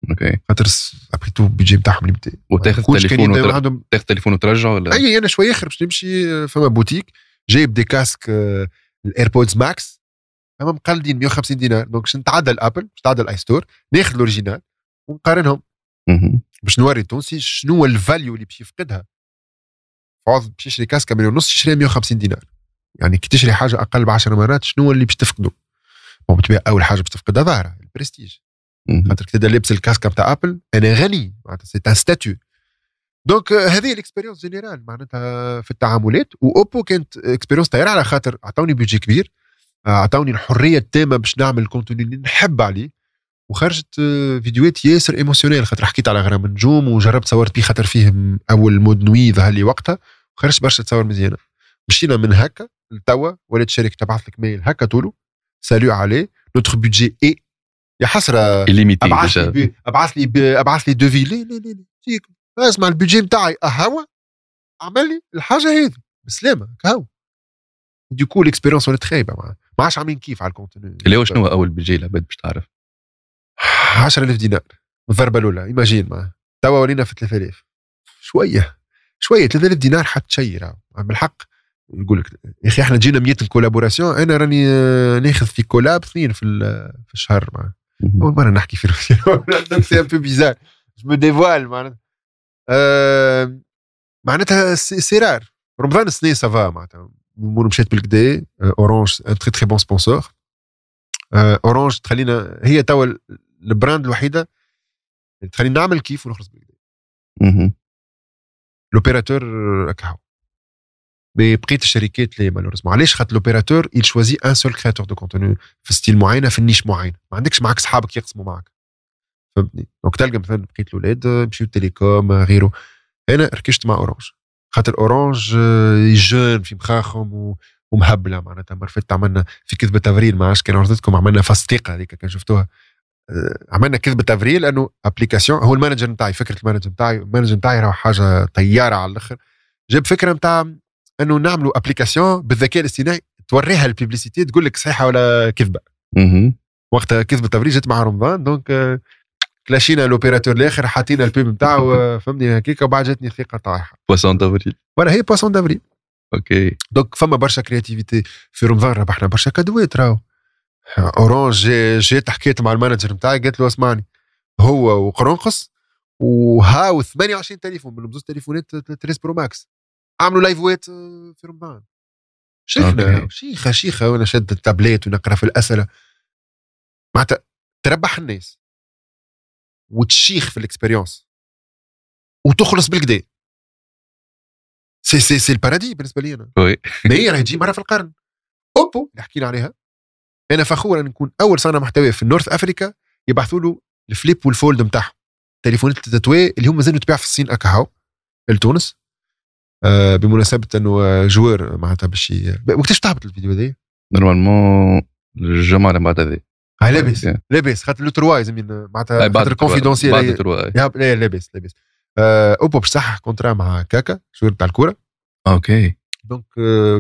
OK. خاطر après tout budget نتاعهم limité وتاخذ تليفون وتر... عندهم. تاخذ تليفون وترجعه ولا؟ أي أنا شوية اخر باش نمشي فما بوتيك جايب des casques ال AirPods Max هما مقلدين 150 دينار. donc باش نتعدى الابل باش نتعدى ال iStore ناخذ ال original ونقارنهم. باش نوري التونسي شنو هو ال value اللي باش يفقدها. فاض باش يشري كاسكة مليون ونص يشريها 150 دينار. يعني كي تشري حاجة أقل ب 10 مرات شنو هو اللي باش تفقده؟ بالطبيعه أول حاجة باش تفقدها ظاهره البرستيج. خاطر كي تبدا لابس الكاسكه نتاع ابل أنا غني معناتها c'est un statut donc هذه ال expérience générale معناتها في التعاملات واوبو كانت expérience طياره على خاطر عطوني بيجي كبير عطوني الحرية التامة باش نعمل ال contenu اللي نحب عليه وخرجت فيديوهات ياسر émotionnel خاطر حكيت على غرام النجوم وجربت صورت بيه خاطر فيه أول mode nuit ظهر لي وقتها وخرجت برشا تصور مزيانة. مشينا من هكا لتوا ولات شركه تبعث لك ميل هكا طولو سالو عليه نوتر بودجي اي يا حسره ابعث لي ابعث لي ابعث لي دوفي لي لي لي لي اسمع البودجي نتاعي اهوا اعمل لي الحاجة هذه بسلامه كهو ديكو الاكسبيرونس ولات خايبه ما عادش عاملين كيف على الكونتوني اللي هو شنو اول بودجي العباد باش تعرف 10000 دينار الضربه الاولى ايماجين ما توا ولينا في 3000 شوية شوية 3000 دينار حتى شيء بالحق يقول لك يا أخي إحنا جينا 100 collaborations أنا راني آه، ناخذ في collab اثنين في في الشهر مع. أول مرة نحكي في c'est un peu bizarre je dévoile معناتها أه معناتها c'est rare رمضان السنة ça va معناتها. مشات بالكدا اورانج un très très bon sponsor اورانج تخلينا هي توا ال brand الوحيدة اللي تخلينا نعمل كيف ونخلص بالكدا l'opérateur هكا بقية الشركات لي malheureusement علاش خاطر l'opérateur il choisit un seul créateur de contenu في style معينه في ال niche معين ما عندكش معك صحابك يقسموا معك فهمتني؟ donc تلقى مثلا بقية الاولاد مشيو تيليكوم غيره. أنا ركشت مع أورانج. خاطر أورانج jeune في مخاخهم ومهبلة معناتها. مرفت عملنا في كذبه افريل ما عادش كان عرضتكم عملنا فاستيقه هذيك كان شفتوها. عملنا كذبه افريل أنه application هو ال manager نتاعي فكرة ال manager نتاعي. ال manager نتاعي راهو حاجة طيارة على الآخر. جاب فكرة نتاع إنه نعملوا application بالذكاء الاصطناعي توريها ال publicité تقول لك صحيحة ولا كذبة. وقتها كذبة أفريل جت مع رمضان donc clash ينا ال opérateur الآخر حاطين ال pub نتاعو [LAUGHS] فهمني هكيك وبعد جاتني ثقة طايحة. poisson d'avril ولا هي poisson d'avril OK donc فما برشا créativité في رمضان ربحنا برشا كادوات راهو. Orange جات حكيت مع ال manager نتاعي قالت له أسمعني. هو وقرنقص وهاو 28 تليفون منهم زوج تليفونات 13 Pro Max. عملوا live ويت آه، في رمضان. شيخنا. شيخة شيخة وأنا شد التابليت ونقرأ في الأسئلة. معناتها تربح الناس. وتشيخ في ال expérience وتخلص بالكدا c'est c'est c'est ال paradis بالنسبة لي أنا. oui. [LAUGHS] ما راهي تجي مرة في القرن. Oppo اللي حكينا عليها. أنا فخور أن نكون أول صانع محتوى في North Africa يبعثوا له ال Flip وال Fold نتاعهم. تليفونات التتوي اللي هم مازالوا تباع في الصين اكا لتونس. بمناسبة إنه آه، جوار معناتها باش وقتاش تهبط الفيديو هذا؟ normalement الجمعه اللي بعد آه لاباس. لاباس خاطر لو تروا معناتها خاطر confidentiel بعد يهب- لا لاباس لاباس. آه Oppo باش صحح contrat مع كاكا joueur تاع الكورة. OK donc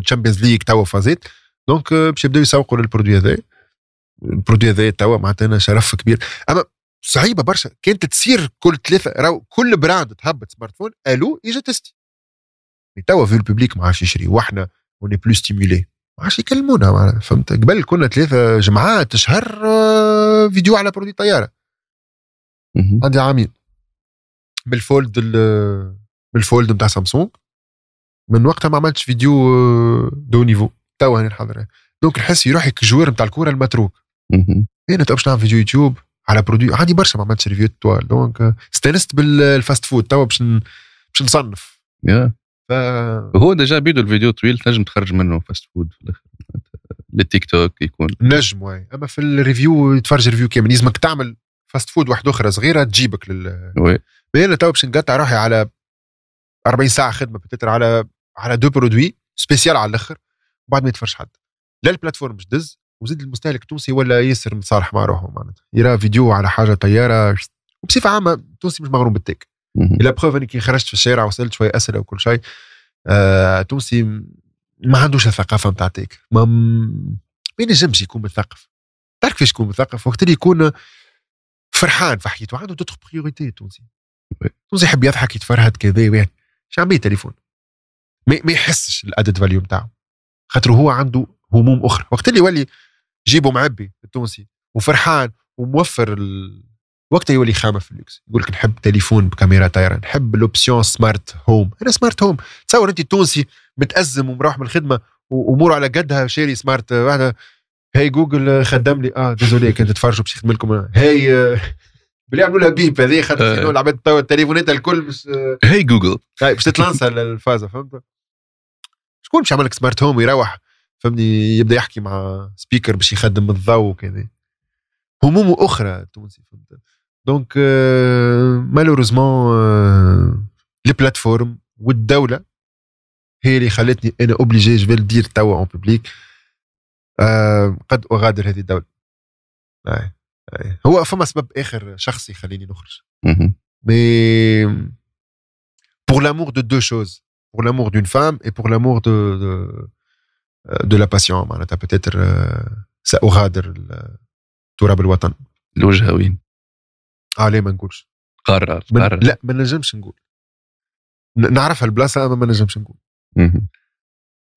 Champions League توا فازيت donc آه، باش يبداو يسوقوا لل produit هذا ال produit هذا توا معناتها شرف كبير. أما صعيبة برشا كانت تصير كل ثلاثة راهو كل brand تهبط smartphone allô يجي تستي. توا في ال public ما عادش يشري وإحنا on est plus stimulés ما عادش يكلمونا فهمت؟ قبل كنا ثلاثة جمعات شهر آه، فيديو على produit طيارة. عندي عامين. بال Fold ال- بال Fold نتاع سامسونج. من وقتها ما عملتش فيديو آه، de niveau. توا هاني نحضر donc نحس روحي ك joueur نتاع الكورة المتروك. أنا تو باش نعمل فيديو يوتيوب على produit عندي برشا ما عملتش review توال donc آه، استانست بال fast food. توا باش باش نصنف. يا. ف هو déjà بيدو الفيديو طويل تنجم تخرج منه fast food في الآخر. للتيك توك يكون. نجم واي أما في ال review يتفرج review كامل. لازمك تعمل fast food واحدة أخرى صغيرة تجيبك لل oui. أنا تو باش نقطع روحي على 40 ساعة خدمة بتتر على على deux produits spécial على الآخر وبعد ما يتفرج حد. لا ال plateforme باش دز وزيد المستهلك التونسي ولا ياسر متصالح مع روحه معناتها. يرى فيديو على حاجة طيارة وبصفة عامة التونسي مش مغروم بال tech. la preuve أني كي خرجت في الشارع وسألت شوية أسئلة وكل شيء آه تونسي ما عندوش الثقافة نتاع tech ما ما ينجمش يكون مثقف. تعرف كيفاش يكون مثقف؟ وقت اللي يكون فرحان في حياته عنده d'autres priorités التونسي. التونسي يحب يضحك يتفرهد كذا واحد إيش عم تليفون. ما, ما يحسش ال added value نتاعو خاطر هو عنده هموم أخرى. وقت اللي يولي جيبه معبي التونسي وفرحان وموفر ال... وقتها يولي خامة في اللوكس. يقول لك نحب تليفون بكاميرا طايرة نحب ال option smart home. أنا smart home. تصور أنت التونسي متأزم ومروح من الخدمة واموره على قدها شاري smart آه، واحدة hey Google آه، خدم لي. آه désolé كنت تتفرجوا باش يخدم لكم. آه، هاي آه، بلي يعملوا لها beep هذه خاطر آه. العباد توا التليفونات الكل مش آه، hey Google. هاي باش تتلانسى [LAUGHS] الفازه فهمت؟ شكون باش يعمل لك smart home ويروح؟ فهمني يبدأ يحكي مع speaker باش يخدم الضوء وكذا. همومه أخرى التونسي فهمت؟ donc malheureusement les plateformes والدولة هي اللي خلتني أنا obligé je ندير توا en public آه، قد اغادر هذه الدولة. آه. آه. هو فما سبب آخر شخصي يخليني نخرج. pour l'amour de deux choses. Pour l'amour d'une femme et pour l'amour de de, de la passion معناتها سأغادر ال- تراب الوطن الوجهه وين؟ آه ليه ما نقولش. قرر من قرر. لا ما نجمش نقول. ن- نعرفها البلاصة أما ما نجمش نقول.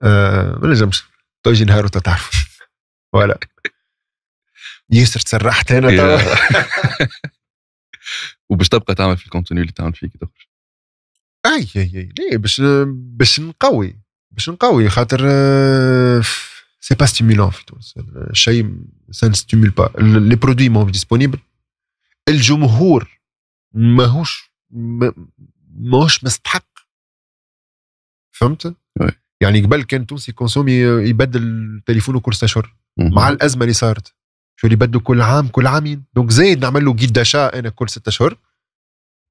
آه ما نجمش. تو يجي نهار وتتعرف [LAUGHS] ولا ياسر تسرحت أنا توا. [LAUGHS] وباش تبقى تعمل في ال contenu اللي تعمل فيه كي تخرج أي أي أي. ليه؟ باش باش نقوي. باش نقوي خاطر c'est pas stimulant في تونس. الشيء ça ne stimule pas les produits ماهوش disponible الجمهور ماهوش ما- ماهوش مستحق. فهمت؟ يعني قبل كان تونسي consommer يبدل تليفونه كل ست اشهر. مع الأزمة اللي صارت. شو اللي بدوا كل عام كل عامين. donc زايد نعمل له guide d'achat أنا كل ستة اشهر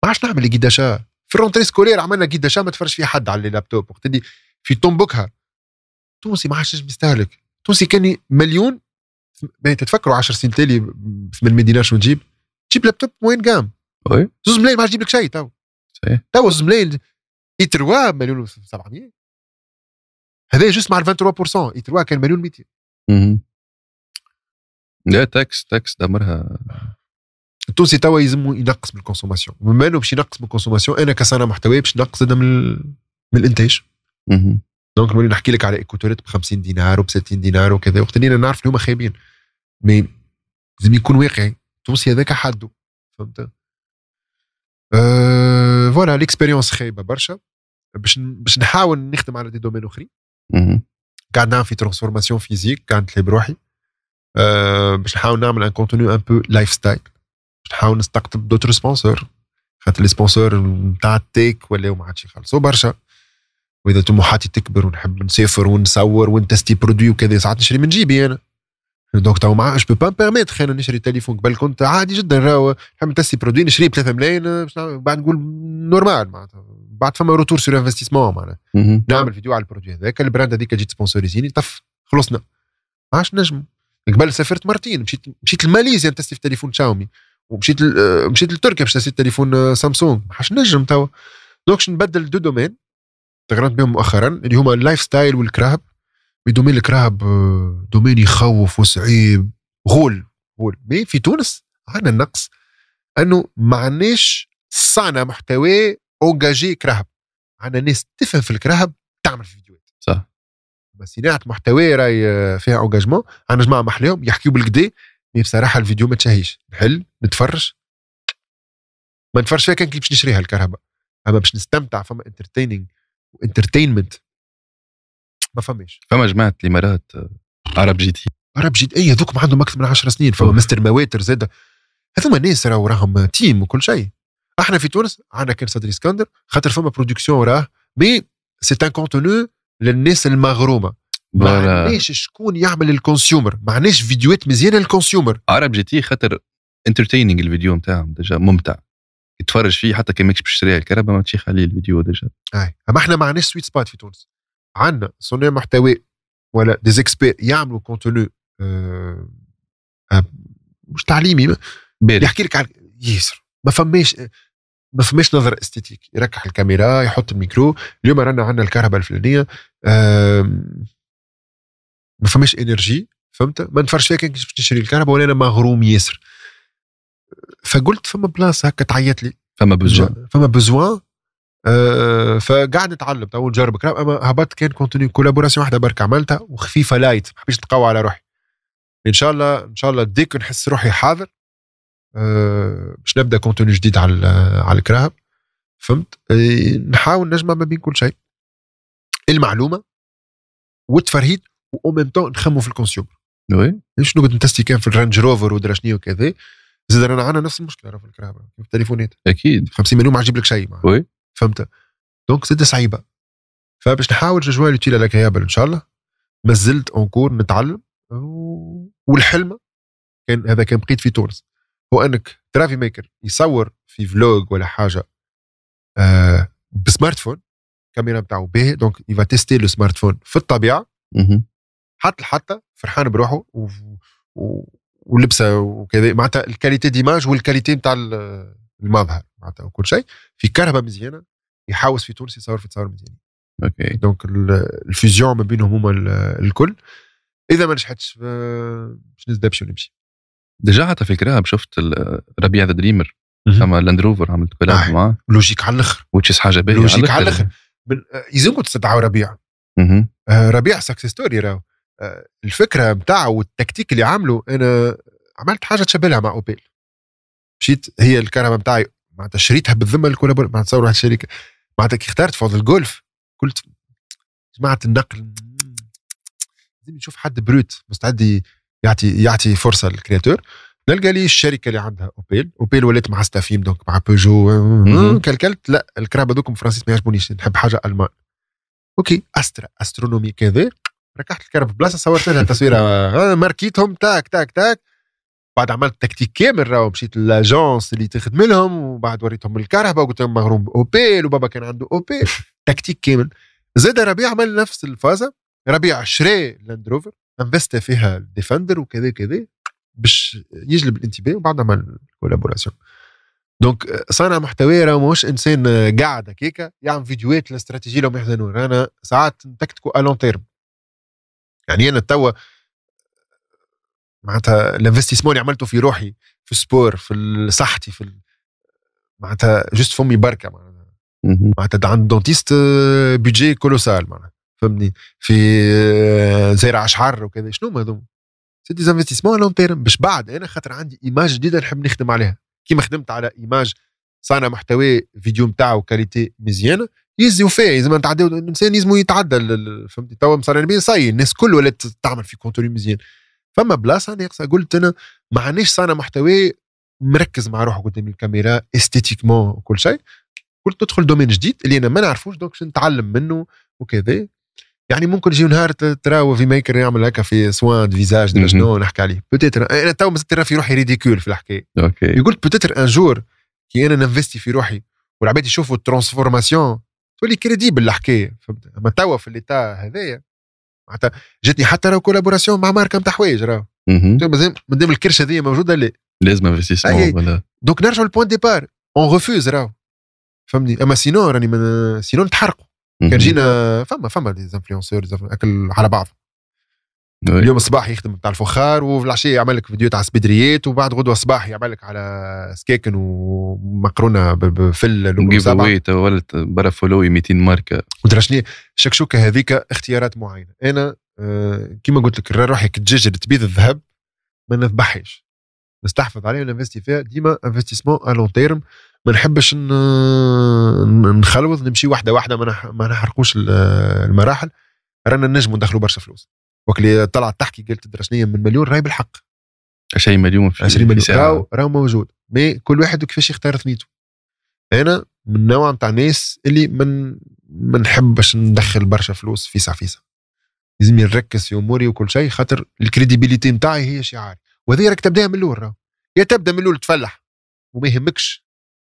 ما عادش نعمل guide d'achat في ال rentrée scolaire عملنا guide d'achat ما تفرج فيه حد على اللابتوب وقت اللي في تومبوكها تونسي ما عادش يستهلك تونسي كان مليون. تتفكروا 10 سنين تالي ما دينارش ونجيب جيب لابتوب وين قام؟ oui. زوز ملايين ما يجيب لك شيء تو صحيح. تو زوز ملايين. اي 3 مليون و 700 هذا juste مع ال 23% اي 3 كان مليون 200 مهم. la taxe taxe دمرها. التونسي توا يلزمو ينقص من ال consommation. بما انه باش ينقص من ال consommation؟ أنا كصانع محتوى باش نقص من ال- من الإنتاج. donc نولي نحكي لك على écouteur ات ب 50 دينار وب 60 دينار وكذا. وقت اللي أنا نعرف اللي هما خايبين. mais لازم يكون واقعي. التونسي هذاك حده فهمت؟ أه voilà l'expérience خايبة برشا. باش باش نحاول نخدم على des domaines أخرين. قاعد نعمل في transformation physique قاعد نتلهى بروحي أه باش نحاول نعمل un contenu un peu lifestyle باش نحاول نستقطب d'autres sponsors خاطر les sponsors نتاع ال tech ولاو ما عادش يخلصوا برشا. وإذا طموحاتي تكبر ونحب نسافر ونصور ون teste produit وكذا ساعات نشري من جيبي أنا. donc توا je peux pas me permettre خلينا نشري تليفون قبل كنت عادي جدا راهو نحب ن teste produit نشري ب 3 ملايين بعد نقول normal معناتها. بعد فما retour sur investissement معناها نعمل فيديو على ال produit هذاك ال brand هذيك جيت سبونسوريزيني طف خلصنا. ما عادش نجم. قبل سافرت مرتين مشيت مشيت لماليزيا ن teste في تليفون شاومي. ومشيت مشيت لتركيا باش ن teste تليفون سامسونج. ما عادش نجم توا. donc نبدل de domaine. تغرمت بهم مؤخرا اللي هما ال lifestyle والكراهب. domaine الكراهب domaine يخوف وصعيب. غول غول. mais في تونس عندنا النقص أنه ما عندناش صانع محتوى engagé كرهب. عندنا ناس تفهم في الكراهب تعمل في فيديوهات. صح. صناعة محتوى راي فيها engagement عندنا جماعة محليهم يحكيوا بالقدا mais بصراحة الفيديو ما تشهيش. نحل نتفرج. ما نتفرج فيها كان كي باش نشريها الكرهبة أما باش نستمتع فما entertaining و entertainment ما فماش. فما جماعة الإمارات عرب جي تي عرب جي تي هذوك ما عندهم أكثر من 10 سنين فما مستر موتر زاد. هذوما ناس راهو راهم team وكل شيء. إحنا في تونس عندنا كان صدري إسكندر خاطر فما production راه mais c'est un contenu للناس المغرومة. ما عندناش شكون يعمل ال consumer ما عندناش فيديوهات مزيانة لل consumer عرب جي تي خاطر entertaining الفيديو نتاعهم déjà ممتع. تتفرج فيه حتى كان ماكش باش تشريها الكرهبة ما تشيخ عليه الفيديو déjà. أي. أما إحنا ما عندناش sweet spot في تونس. عندنا صناع محتوى ولا ديزيكسبير يعملوا contenu آه آه مش تعليمي يحكي لك على ياسر. ما فماش ما فماش نظر esthétique. يركح الكاميرا يحط الميكرو. اليوم رانا عندنا الكرهبة الفلانية ما فماش energy فهمت؟ ما نتفرج فيها كان باش تشري الكرهبة ولا أنا مغروم ياسر. فقلت فما بلاصه هكا تعيط لي. فما besoin فما besoin أه فقاعد نتعلم. تو نجرب كلام أما هبطت كان contenu collaboration واحدة برك عملتها وخفيفة light ما حبيتش نقوى على روحي. إن شاء الله إن شاء الله dès que نحس روحي حاضر. أه باش نبدأ contenu جديد على على الكراهب فهمت؟ أه نحاول نجمع ما بين كل شيء. المعلومة والتفرهيد و même temps نخمموا في ال consumer oui. شنو قد ن teste كان في الرانج روفر ودرا شنو وكذا زيد رانا عندنا نفس المشكلة في الكرهبة في التليفونات؟ أكيد. 50 مليون ما يجيب لك شيء oui. فهمت؟ donc زيد صعيبة. فباش نحاول joindre l'utile à l'agréable إن شاء الله. ما زلت encore نتعلم والحلم كان هذا كان بقيت في تونس. هو أنك ترى في ميكر يصور في vlog ولا حاجة آه ب smartphone الكاميرا بتاعه باهي donc il va tester le smartphone في الطبيعة. حتى لحتى فرحان بروحه و... و... ولبسة وكذا معناتها ال qualité d'image وال qualité نتاع المظهر معناتها وكل شيء. في كرهبة مزيانه يحاوس في تونس يصور في تصاور مزيانين ok. donc الفيزيون ما بينهم هما الكل. إذا ما نجحتش باش نزدبش ونمشي ديجا حتى في الكراب شفت ربيع ذا دريمر؟ اما لاند روفر عملت كولاب آه. معاه. لوجيك على الآخر. وتشيس حاجة باهية لوجيك على الآخر. يلزمكم تستدعوا ربيع. آه ربيع سكسس ستوري راهو. آه الفكرة نتاعه والتكتيك اللي عمله أنا عملت حاجة تشبه مع اوبيل مشيت هي الكهرباء نتاعي معناتها شريتها بالذمه الكولابور معناتها تصور واحد الشركة. معناتها كي اخترت فوض الجولف قلت جماعة النقل لازم نشوف حد بروت مستعد يعطي يعطي فرصة للكرياتور نلقى لي الشركة اللي عندها اوبيل اوبيل ولات مع ستافيم دونك مع بيجو كلكلت لا الكراب هذوك فرانسيس ما يعجبونيش نحب حاجة ألمان. أوكي أسترا أسترونومي كذا ركحت الكرب بلاصة صورت لها تصويرة ماركيتهم تاك تاك تاك. بعد عملت تكتيك كامل راهو مشيت لاجونس اللي تخدم لهم وبعد وريتهم الكهرباء وقلت لهم مغروم أوبيل وبابا كان عنده أوبيل. تكتيك كامل. زاد ربيع عمل نفس الفازة. ربيع شري لاند روفر investi فيها ديفندر وكذا كذا باش يجلب الانتباه وبعد عمل collaboration donc صانع محتوى راه ماهوش إنسان قاعد هكاكا يعمل فيديوهات لاستراتيجية لهم يحزنون. أنا ساعات نتكتك à long terme يعني أنا توا معناتها ال investissement اللي عملته في روحي في ال sport في صحتي في معناتها جست فمي بركة معناتها. معناتها عند دونتيست بيجي كولوسال معناتها فهمني في زارع اشعار وكذا. شنو هذوما؟ سي دي انفستيسمون لون تيرم. باش بعد أنا خاطر عندي ايماج جديدة نحب نخدم عليها. كيما خدمت على ايماج صانع محتوى فيديو نتاعو كاليتي مزيانة يزيو فيه لازم نتعدى الإنسان لازم يتعدى فهمتي توا مصاري نبي صاي الناس كل ولات تعمل في كونتوني مزيان. فما بلاصة ناقصه قلت أنا ما عندناش صانع محتوى مركز مع روحه قدام الكاميرا esthétiquement وكل شيء. قلت ندخل domaine جديد اللي أنا ما نعرفوش donc نتعلم منه وكذا. يعني ممكن يجي نهار تراو VMAKER يعمل هكا في soin visage شنو نحكي عليه. peut-être أنا تو ترى في روحي ridicule في الحكاية. OK. قلت peut-être un jour كي أنا ننفستي في روحي والعباد يشوفوا ال transformation تولي crédible الحكاية. فهمت؟ أما توا في l'état هذايا معناتها جاتني حتى راهو كولابوراسيون مع ماركه نتاع حوايج راهو. مادام الكرش هذه موجودة لا. لازم انفستيسمون ولا؟ دونك نرجعوا للبوان ديبار اون ريفوز راهو. فهمني أما سينو راني من سينو نتحرقوا كان جينا فما فما دي انفلونسور أكل على بعض. اليوم الصباح يخدم بتاع الفخار وفي العشية يعمل لك فيديو تاع سبيدريات وبعد غدوة الصباح يعمل لك على سكاكن ومقرونه بفل جيف اواي ولت برا follow 200 ماركة. ودرا الشكشوكه هذيك اختيارات معينة. أنا آه كيما قلت لك روحي كتجاجر تبيض الذهب ما نذبحش نستحفظ عليه ونفستي فيها ديما investissement à long terme ما نحبش نخلوض نمشي واحدة واحدة ما نحرقوش المراحل. رانا نجموا ندخلوا برشا فلوس. وقت اللي طلعت تحكي قلت درشنيه من مليون راهي بالحق. 20 مليون في 20 مليون. راهو راهو موجود. mais كل واحد كيفاش يختار ثنيته. أنا من النوع نتاع الناس اللي من ما نحبش ندخل برشا فلوس فيسع فيسع لازم نركز في أموري وكل شيء خاطر ال crédibilité نتاعي هي شعاري. وهذه راك تبدا من الأول يا تبدأ من الأول تفلح. وما يهمكش.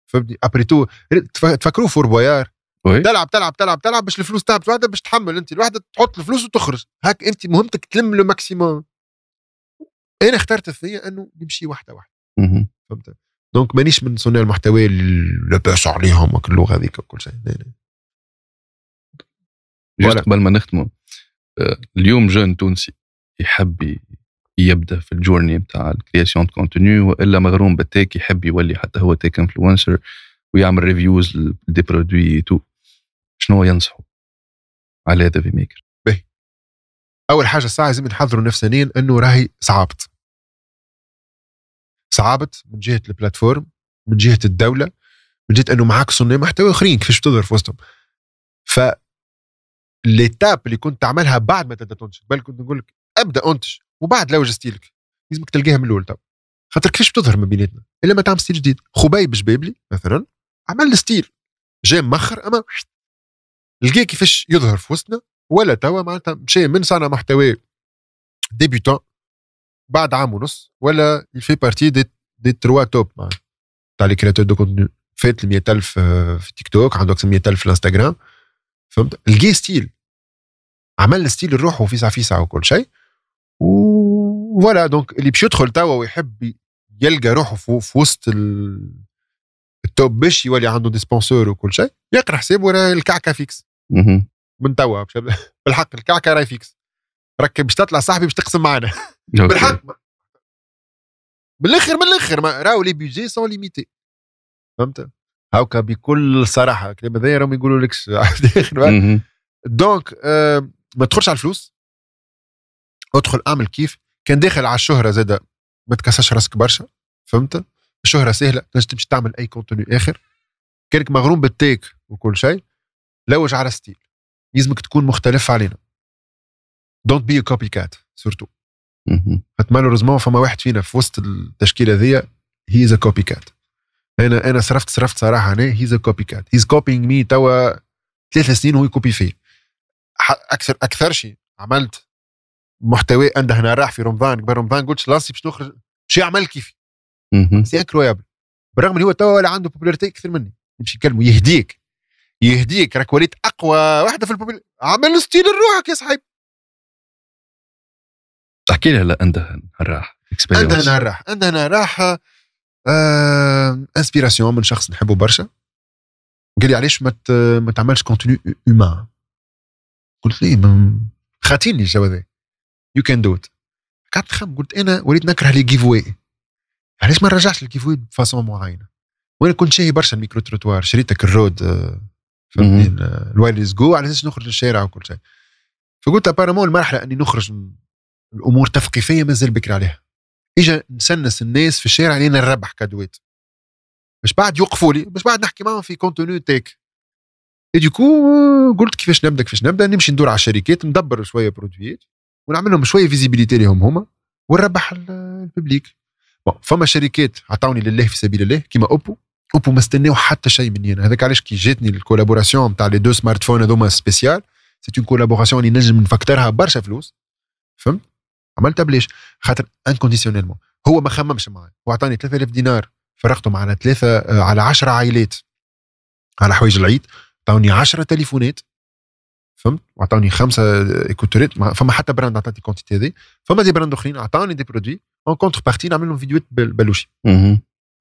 فهمتني؟ après tout تفكروا Fort Boyard. تلعب تلعب تلعب تلعب باش الفلوس تهبط واحدة باش تحمل انت الواحدة تحط الفلوس وتخرج. هاك انت مهمتك تلم le maximum أنا اخترت الثنية انه نمشي واحدة واحدة. فهمت؟ donc مانيش من صناع المحتوى اللي بأس عليهم اللغة هذيك وكل شيء. قبل ما نختموا آه، اليوم jeune تونسي يحب يبدأ في ال journey بتاع ال création de contenu وإلا مغروم بال tech يحب يولي حتى هو tech influencer ويعمل reviews des produits تو شنو ينصحوا على هذا VMAKER باهي. أول حاجة الساعة لازم نحضروا نفسانيا إنه راهي صعبت. صعبت من جهة ال plateforme من جهة الدولة من جهة إنه معاك صناع محتوى آخرين كيفاش تظهر في وسطهم. ف l'étape اللي كنت تعملها بعد ما تبدأ تنتج بل كنت نقول لك أبدأ أنتج وبعد لوج style ك. لازمك تلقاها من الأول خاطر كيفاش بتظهر ما بيناتنا؟ إلا ما تعمل style جديد. خبيب جبابلي مثلا عمل style. جاي مخر أما لقى كيفاش يظهر في وسطنا ولا توا معناتها مشى من صانع محتوى débutant بعد عام ونص ولا il fait partie des des trois top تاع les créateurs de contenu فات ال 100000 في تيك توك من 100000 في الإنستغرام. فهمت؟ لقى style. عمل style لروحه في ساعة في ساعة وكل شيء. و voilà donc اللي باش يدخل توا ويحب يلقى روحه في وسط ال top باش يولي عنده des sponsors وكل شيء يقرا حسابه راه الكعكة fixe من توا بالحق الكعكة راهي fixe. راك باش تطلع صاحبي باش تقسم معنا بالحق. بالاخر من الآخر راهو les budgets sont limités فهمت؟ هاكا بكل صراحة. الكلام هذايا راهم يقولوا لك donc آه ما تدخلش على الفلوس. ادخل اعمل كيف. كان داخل على الشهرة زاده ما تكسرش راسك برشا. فهمت؟ الشهرة سهلة تنجم تمشي تعمل أي contenu آخر. كانك مغروم بال tech وكل شيء. لوج على style. لازمك تكون مختلف علينا. don't be copycat surtout malheureusement فما واحد فينا في وسط التشكيلة the he's a copycat أنا أنا صرفت صرفت صراحة أنا he's a copycat he's copying me توا ثلاث سنين وهو يكوبي فيه. أكثر أكثر شيء عملت محتوى عنده هنا راح في رمضان. قبل رمضان قلت لانسي باش نخرج شي يعمل كيفي. c'est incroyable بالرغم اللي هو توا ولا عنده popularité أكثر مني. يمشي يكلمه يهديك. يهديك راك وليت أقوى واحدة في ال popularité عمل style لروحك يا صاحبي. احكي لي هلا عندها راح عندها راح عندها راح آه inspiration من شخص نحبه برشا. قال لي علاش ما ما تعملش contenu اومان قلت ليه خاطيني الجو هذا. يو كان دو ات قعدت نخمم قلت أنا وليت نكره لي جيف واي علاش ما نرجعش الجيف واي بفاسون معينة؟ وأنا كنت شاهي برشا الميكرو تروتوار شريتك الرود آه، فهمتني؟ الوايرلس جو على أساس نخرج للشارع وكل شيء. فقلت ابارامون المرحلة إني نخرج الأمور تثقيفيه مازال بكري عليها. إجا نسنس الناس في الشارع لين نربح كادوات باش بعد يوقفوا لي باش بعد نحكي معاهم في contenu tech ديكو قلت كيفاش نبدأ كيفاش نبدأ؟ نمشي ندور على الشركات ندبر شوية برودويات ونعمل لهم شوية visibilité لهم هما ونربح ال public فما شركات عطاوني لله في سبيل الله كيما Oppo Oppo ما استناو حتى شيء مني أنا هذاك علاش كي جاتني ال collaboration نتاع les deux smartphones هذوما spéciale c'est une collaboration اللي نجم نفكترها برشا فلوس فهمت عملتها بلاش خاطر inconditionnellement هو ما خممش معايا هو عطاني 3000 دينار فرقتهم على ثلاثة على 10 عائلات على حوايج العيد عطاوني 10 تليفونات فهمت وعطاوني خمسه écouteur ات فما حتى brand عطاتني quantité هذي فما des brands اخرين عطاوني des produits en contrepartie نعمل لهم فيديوهات بلوشي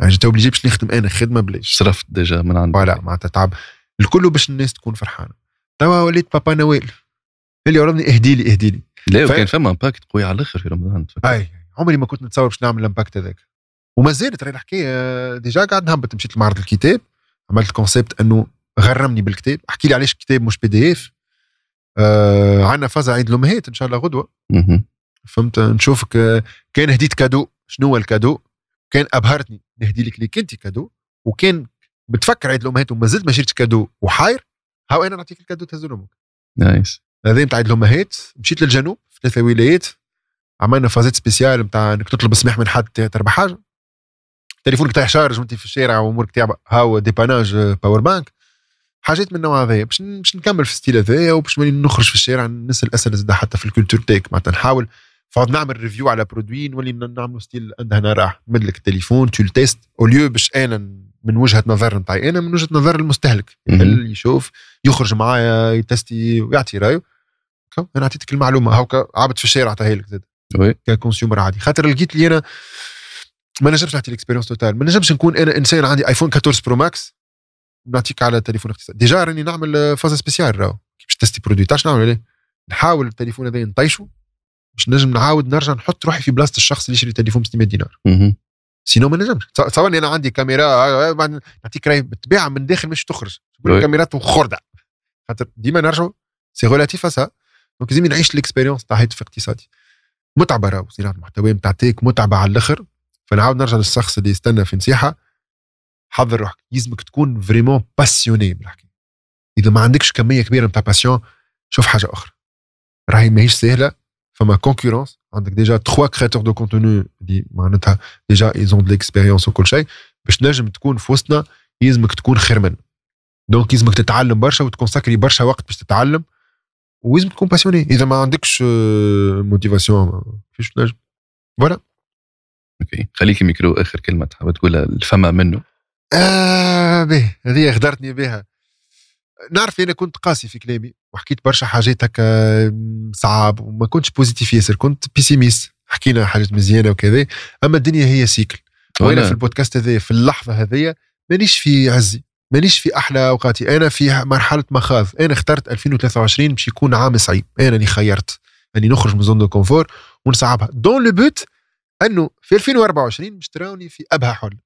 يعني جيت obligé باش نخدم أنا خدمة بلاش. صرفت déjà من عندك. voilà معناتها تعب. الكل باش الناس تكون فرحانة. توا وليت بابا نويل. اللي وراني اهدي لي اهدي لي. لا وكان فما impact قوي على الآخر في رمضان. أي عمري ما كنت نتصور باش نعمل ال impact هذاك. وما زالت راهي الحكاية déjà قاعد نهبط. مشيت لمعرض الكتاب. عملت concept أنه غرمني بالكتاب. احكي لي علاش الكتاب مش PDF آه عندنا فازة عيد الأمهات إن شاء الله غدوة. فهمت؟ نشوفك آه، كان هديت cadeau. شنو هو ال cadeau؟ كان أبهرتني. نهدي لك ليك انت كادو وكان بتفكر عيد الأمهات وما زلت ما شريتش cadeau وحاير هاو أنا نعطيك الكادو تهز لامك نايس. هذا نتاع عيد الأمهات مشيت للجنوب في ثلاثة ولايات عملنا فازات سبيسيال نتاع إنك تطلب سماح من حد تربح حاجة. تليفونك تاع شارج وانت في الشارع وأمورك تاع هاو ديباناج باور بانك حاجات من النوع هذايا باش باش نكمل في الستيل هذايا وباش نخرج في الشارع نسال اسئله حتى في الكولتور تيك معناتها نحاول فقعد نعمل ريفيو على برودوي نولي نعملوا ستيل عندها أنا راح نمد لك التليفون تو التيست اوليو باش أنا من وجهة نظر نتاعي أنا من وجهة نظر المستهلك اللي يشوف يخرج معايا يتستي ويعطي رأيه. أنا اعطيتك المعلومة هاكا عبد في الشارع عطاها لك زاد. ك consumer عادي. خاطر لقيت لي أنا ما نجمش نعطي ال expérience totale ما نجمش نكون أنا إنسان عندي iPhone 14 Pro Max نعطيك على تليفون اختصاصي déjà راني نعمل فازة spécial راهو. باش تستي produit تاش نعمل عليه؟ نحاول التليفون هذا نطيشه باش نجم نعاود نرجع نحط روحي في بلاصه الشخص اللي يشري تليفون ب 600 دينار. sinon ما نجمش. تصورني أنا عندي كاميرا آه، آه، نعطيك راهي بالطبيعه من داخل مش تخرج الكاميرات وخردة. خاطر ديما نرجعوا c'est relatif à ça donc لازم نعيش ال expérience تاع هاتف اقتصادي. متعبة راهو صناعه المحتوى نتاع tech متعبة على الآخر. فنعاود نرجع للشخص اللي يستنى في نصيحة. حضر روحك. لازمك تكون vraiment passionné بالحكي. إذا ما عندكش كمية كبيرة نتاع passion شوف حاجة أخرى. راهي ماهيش سهلة. فما concurrence عندك déjà trois créateurs de contenu اللي معناتها déjà ils ont de l'expérience وكل شيء باش تنجم تكون في وسطنا يلزمك تكون خير من donc يلزمك تتعلم برشا وتكونساكري برشا وقت باش تتعلم ويلزم تكون passionné إذا ما عندكش motivation كيفاش تنجم. voilà OK خليك الميكرو آخر كلمة تحب تقولها الفما منه. آه به. هذه غدرتني بها. نعرف أنا كنت قاسي في كلامي وحكيت برشا حاجات هكا صعاب وما كنتش positif ياسر كنت pessimiste حكينا حاجات مزيانة وكذا أما الدنيا هي cycle وأنا في البودكاست هذا في اللحظة هذيا مانيش في عزي مانيش في أحلى أوقاتي. أنا في مرحلة مخاض. أنا اخترت 2023 باش يكون عام صعيب. أنا اللي خيرت. أني نخرج من zone de confort ونصعبها. dans le but أنه في 2024 باش تراوني في ابهى حل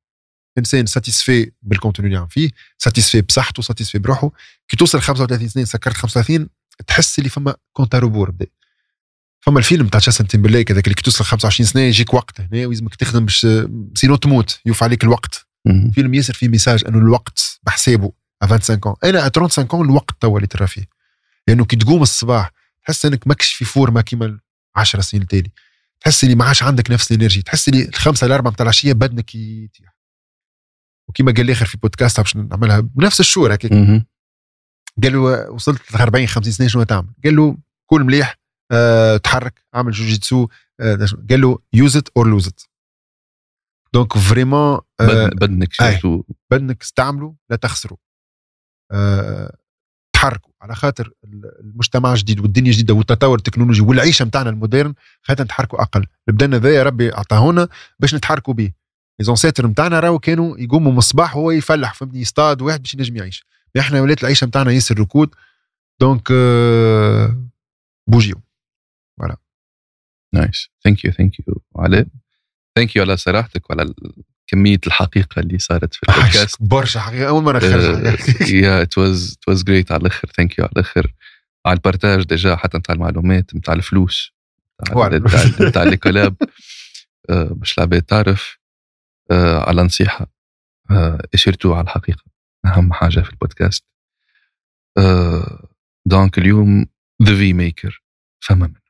إنسان satisfait بال contenu اللي نعمل فيه satisfait بصحته satisfait بروحه. كي توصل 35 سنة سكرت 35 تحس اللي فما compte à rebours بدأ. فما الفيلم تاع جاستن تيمبرليك هذاك اللي كي توصل 25 سنة يجيك وقت هنا ويلزمك تخدم باش sinon تموت يوف عليك الوقت. فيلم ياسر فيه message إنه الوقت بحسابه 25 أنا 35 الوقت توا اللي ترى فيه. لأنه كي تقوم الصباح تحس إنك ماكش في forme كيما 10 سنين تالي تحس اللي ما عادش عندك نفس ال energy. تحس اللي الخمسة الاربعه نتاع العشية بدنك يطيح وكما قال لي اخر في بودكاست باش نعملها بنفس الشور هكاك. قال له وصلت ل 40 50 سنة شنو تعمل؟ قال له كون مليح أه تحرك اعمل jiu-jitsu أه قال له use it or lose it donc vraiment بدنك بدنك استعملوا لا تخسروا أه تحركوا على خاطر المجتمع جديد والدنيا جديدة والتطور التكنولوجي والعيشة نتاعنا ال moderne خاطر نتحركوا أقل. البدن ذا يا ربي اعطاهونا باش نتحركوا به. les ancêtres نتاعنا راهو كانوا يقوموا من الصباح وهو يفلح فهمتني؟ يصطاد واحد باش ينجم يعيش. إحنا ولات العيشة نتاعنا ياسر ركود donc bougez. voilà. nice thank you thank you علاء thank you على صراحتك وعلى كمية الحقيقة اللي صارت في [LAUGHS] البودكاست. برشا حقيقة. أول مرة نخرجها yeah it was it was great على الأخر. thank you على الأخر. على ال partage déjà حتى نتاع المعلومات نتاع الفلوس نتاع ال collab [LAUGHS] باش العباد تعرف. آه، على نصيحة اشرتوا على الحقيقة أهم حاجة في البودكاست. آه، donc اليوم ذا في ميكر فما منه.